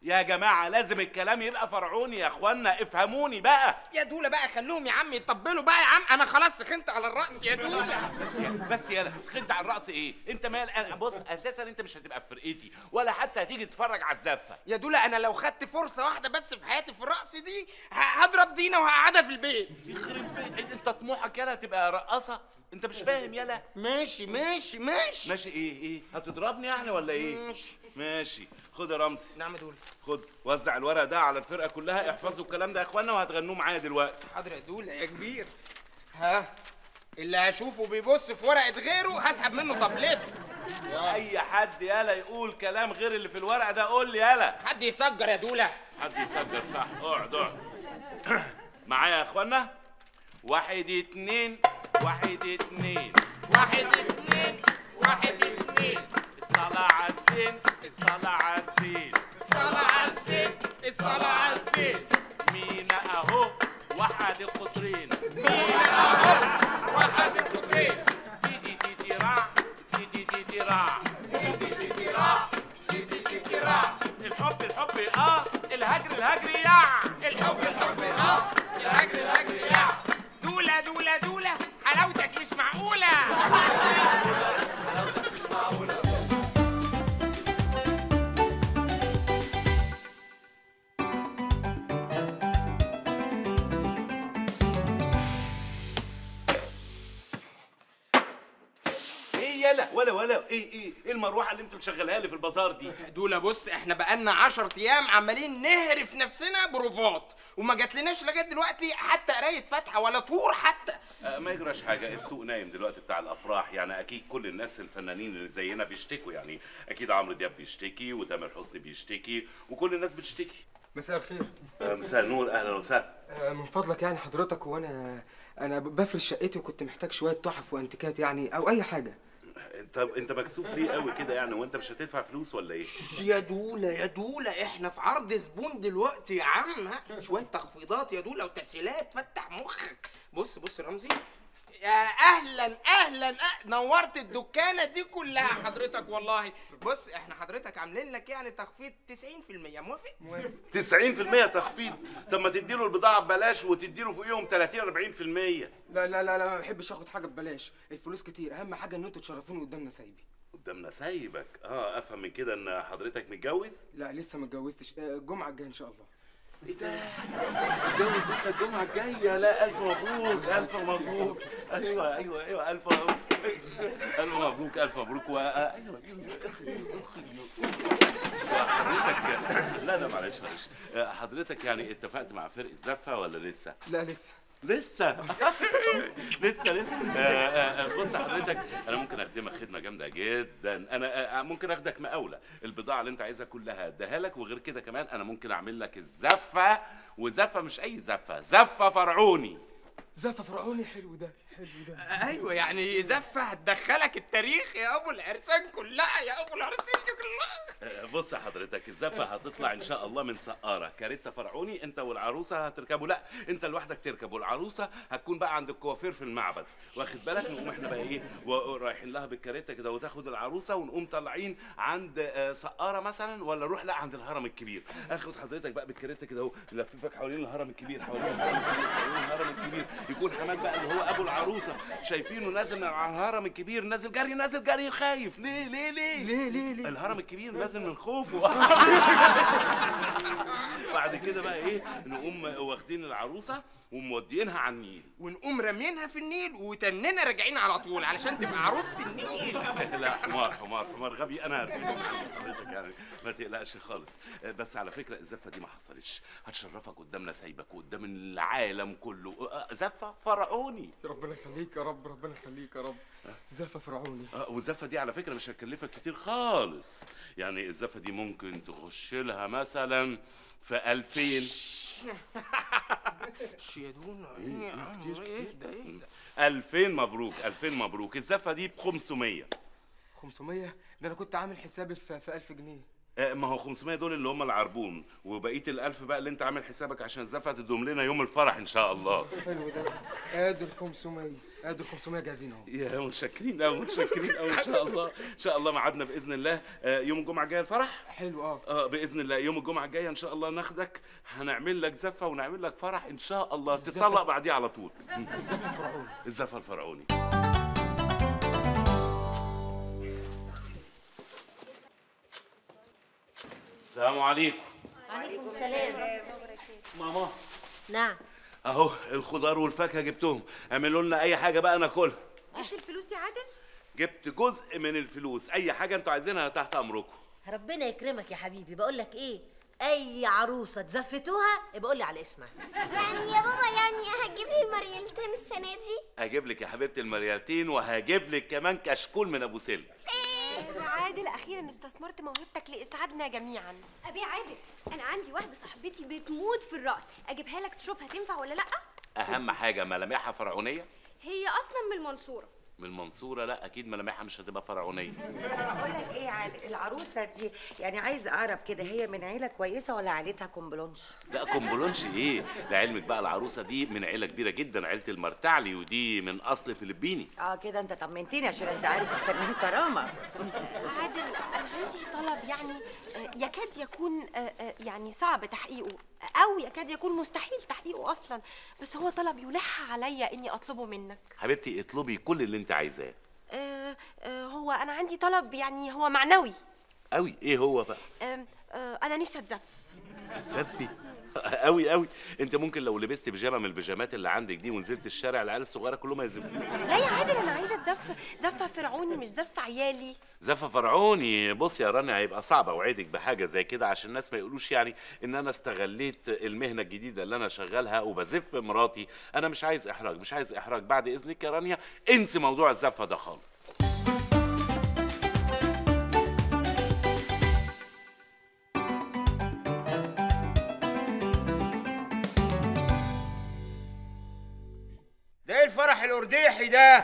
يا جماعة لازم الكلام يبقى فرعوني يا إخوانا. افهموني بقى. يا دولة بقى خلوهم يا عم يطبلوا بقى يا عم. أنا خلاص سخنت على الرأس يا دولة. بس يا بس يالا سخنت على الرأس إيه؟ أنت مال أنا بص أساسا أنت مش هتبقى في فرقتي ولا حتى هتيجي تتفرج على الزفة. يا دولة أنا لو خدت فرصة واحدة بس في حياتي في الرقص دي هضرب دينا وهقعدها في البيت. يخرب بيت. أنت طموحك يالا تبقى رقاصة؟ أنت مش فاهم يالا ماشي ماشي ماشي. ماشي إيه إيه؟ هتضربني يعني ولا إيه؟ ماشي. ماشي. خد يا رمزي. نعم يا دوله خد وزع الورق ده على الفرقة كلها احفظوا الكلام ده يا اخوانا وهتغنوه معايا دلوقتي. حاضر يا دوله يا كبير. ها اللي هشوفه بيبص في ورقة غيره هسحب منه طبلته. أي حد يالا يقول كلام غير اللي في الورق ده؟ قول لي يالا. حد يسجر يا دولة. حد يسجل صح. اقعد اقعد. معايا يا اخوانا واحد اتنين واحد اتنين. واحد اتنين واحد بقالنا 10 أيام عمالين نهرف نفسنا بروفات. وما جاتلناش لغاية دلوقتي حتى قراية فاتحة ولا طور حتى. آه ما يجراش حاجة السوق نايم دلوقتي بتاع الأفراح. يعني أكيد كل الناس الفنانين اللي زينا بيشتكوا. يعني أكيد عمرو دياب بيشتكي وتامر حسني بيشتكي وكل الناس بتشتكي. مساء الخير. آه مساء النور. أهلا وسهلا. آه، من فضلك يعني حضرتك وأنا أنا بفرش شقتي وكنت محتاج شوية تحف وأنتيكات يعني أو أي حاجة. انت انت مكسوف ليه قوي كده يعني؟ وانت مش هتدفع فلوس ولا إيه؟ يا دوله يا دوله إحنا في عرض زبون دلوقتي يا عم ها؟ شوية تخفيضات يا دوله وتسهيلات فتح مخك. بص بص رمزي أهلا أهلا أه نورت الدكانة دي كلها. حضرتك والله بص إحنا حضرتك عاملين لك يعني تخفيض 90% موافق؟ موافق. 90% تخفيض. طب ما تديله البضاعة ببلاش وتديله فوقيهم 30 40% لا لا لا لا ما بحبش آخد حاجة ببلاش. الفلوس كتير. أهم حاجة إن أنتوا تشرفوني قدام نسايبي. قدامنا سايبك آه أفهم من كده إن حضرتك متجوز؟ لا لسه ما اتجوزتش آه، الجمعه الجاية إن شاء الله. إيه ده لسه الجمعة الجاية. لا ألف مبروك ألف مبروك. أيوه أيوه أيوه ألف مبروك. ألف مبروك ألف مبروك. و... أيوه حضرتك لا لا معلش معلش. حضرتك يعني اتفقت مع فرقة زفة ولا لسه؟ لا لسه. لسه. لسه لسه. آه، آه، آه، بص حضرتك أنا ممكن أخدمك خدمة جامدة جدا. أنا ممكن أخدك مقاولة. البضاعة اللي أنت عايزها كلها اديها لك وغير كده كمان أنا ممكن أعمل لك الزفة. وزفة مش أي زفة زفة فرعوني. زفة فرعوني حلو ده. أيوه يعني زفة هتدخلك التاريخ يا أبو العرسان كلها يا أبو العرسان كلها. بص حضرتك الزفة هتطلع إن شاء الله من سقارة. كاريتا فرعوني أنت والعروسة هتركبوا. لا أنت لوحدك تركب والعروسه هتكون بقى عند الكوافير في المعبد. واخد بالك؟ نقوم إحنا بقى إيه رايحين لها بالكاريتا كده وتاخد العروسة ونقوم طالعين عند آه، سقارة مثلا ولا نروح لا عند الهرم الكبير. اخد حضرتك بقى بالكاريتا كده اهو نلففك حوالين الهرم الكبير حوالين الهرم الكبير حوالين الهرم الكبير. يكون حماد بقى اللي هو أبو العروسة شايفينه نازل من على الهرم الكبير نازل جري نازل جري خايف. ليه ليه ليه؟ ليه ليه ليه؟ الهرم الكبير نازل من خوفه بعد كده بقى إيه نقوم واخدين العروسة ومودينها على النيل. ونقوم رامينها في النيل وتننا راجعين على طول علشان تبقى عروسه النيل. لا حمار حمار حمار غبي أنا حضرتك يعني. ما تقلقش خالص. بس على فكرة الزفة دي ما حصلتش. هتشرفك قدامنا سايبك وقدام العالم كله. زفة فرعوني. ربنا يخليك يا رب ربنا يخليك يا رب. زفة فرعوني. آه، والزفة دي على فكرة مش هتكلفك كتير خالص. يعني الزفة دي ممكن تخش لها مثلا في 2000 يا دونا إيه يا عم إيه ده إيه؟ ده 2000 مبروك 2000 مبروك. الزفة دي ب 500 500 ده أنا كنت عامل حسابي في, في 1000 جنيه. ما هو 500 دول اللي هم العربون وبقية الألف بقى اللي انت عامل حسابك عشان الزفه تدوم لنا يوم الفرح إن شاء الله. حلو ده. قادر 500 قادر 500 جاهزين أهو. يا متشكرين قوي متشكرين قوي إن شاء الله. إن شاء الله ميعادنا بإذن الله. آه، يوم الجمعة الجاية الفرح؟ حلو آه. آه بإذن الله. يوم الجمعة الجاية إن شاء الله ناخدك هنعمل لك زفه ونعمل لك فرح إن شاء الله. تطلق بعديه على طول. الزفة الفرعوني. الزفه الفرعوني. السلام عليكم. عليكم السلام. ماما. نعم. اهو الخضار والفاكهة جبتهم. اعملوا لنا أي حاجة بقى ناكلها. جبت الفلوس يا عادل؟ جبت جزء من الفلوس. أي حاجة أنتوا عايزينها تحت أمركم. ربنا يكرمك يا حبيبي. بقول لك إيه؟ أي عروسة تزفتوها يبقى لي على اسمها. يعني يا بابا يعني هتجيب لي المريالتين السنة دي؟ هجيب لك يا حبيبتي المريالتين وهجيب لك كمان كشكول من أبو سلم يا عادل أخيرا استثمرت موهبتك لإسعادنا جميعا. أبيه عادل أنا عندي واحدة صاحبتي بتموت في الرقص أجيبها لك تشوفها تنفع ولا لأ؟ أهم حاجة ملامحها فرعونية؟ هي أصلا من المنصوره من المنصوره لا أكيد ملامحها مش هتبقى فرعونية. بقول لك إيه يا عادل العروسة دي يعني عايز أعرف كده هي من عيلة كويسة ولا عيلتها كومبلونش؟ لا كومبولونش إيه؟ لعلمك بقى العروسة دي من عيلة كبيرة جدا عيلة المرتعلي ودي من أصل فلبيني آه كده أنت طمنتني عشان أنت عارف الفنان كرامة. عادل أنا عندي طلب يعني يكاد يكون آه، آه، يعني صعب تحقيقه أو يكاد يكون مستحيل تحقيقه أصلا. بس هو طلب يلح عليا إني أطلبه منك. حبيبتي اطلبي كل اللي انت عايزاه. آه، آه، هو أنا عندي طلب يعني هو معنوي. قوي إيه هو بقى؟ آه، أنا نفسي اتزف تسفي قوي قوي. انت ممكن لو لبست بيجامة من البيجامات اللي عندك دي ونزلت الشارع العيال الصغيرة كلهم هيزفوك لا يا عادل أنا عايزة اتزف زفة فرعوني مش زفة عيالي. زفة فرعوني. بص يا رانيا هيبقى صعب أوعدك بحاجة زي كده عشان الناس ما يقولوش يعني إن أنا استغليت المهنة الجديدة اللي أنا شغالها وبزف مراتي. أنا مش عايز إحراج مش عايز إحراج. بعد إذنك يا رانيا انسي موضوع الزفة ده خالص. الفرح الارديحي ده.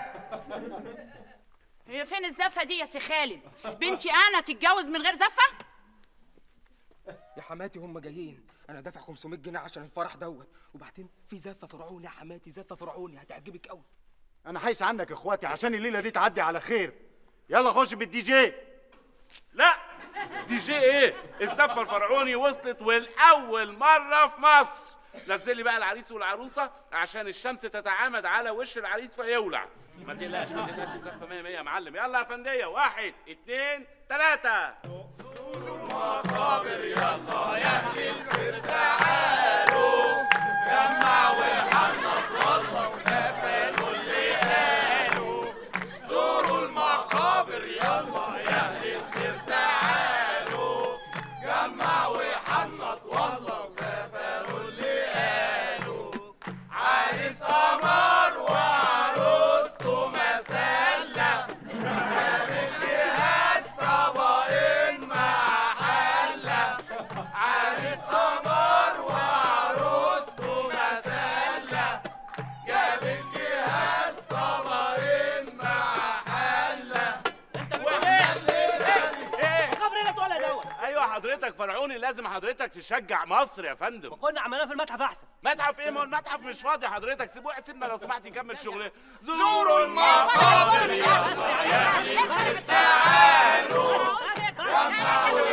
هي فين الزفة دي يا سي خالد؟ بنتي أنا تتجوز من غير زفة؟ يا حماتي هم جايين. أنا دافع 500 جنيه عشان الفرح دوت. وبعدين في زفة فرعوني يا حماتي زفة فرعوني. هتعجبك قوي أنا حايس عنك يا إخواتي عشان الليلة دي تعدي على خير. يلا خش بالدي جي. لا! دي جي إيه؟ الزفة الفرعوني وصلت ولأول مرة في مصر. نزلي بقى العريس والعروسة عشان الشمس تتعامد على وش العريس فيولع. ما تقلقش ما تقلقش الزفه 100 100 يا معلم. يلا يا فندية واحد اتنين تلاتة. مقابر يلا يا أهل الخير تعالوا. جمع لازم حضرتك تشجع مصر يا فندم. ما كنا عملناه في المتحف أحسن. متحف إيه؟ ما هو المتحف مش فاضي حضرتك. سيبوه سيبنا لو سمحت نكمل شغلنا زوروا المقابر يا مصر يعني تعالوا. جمعوا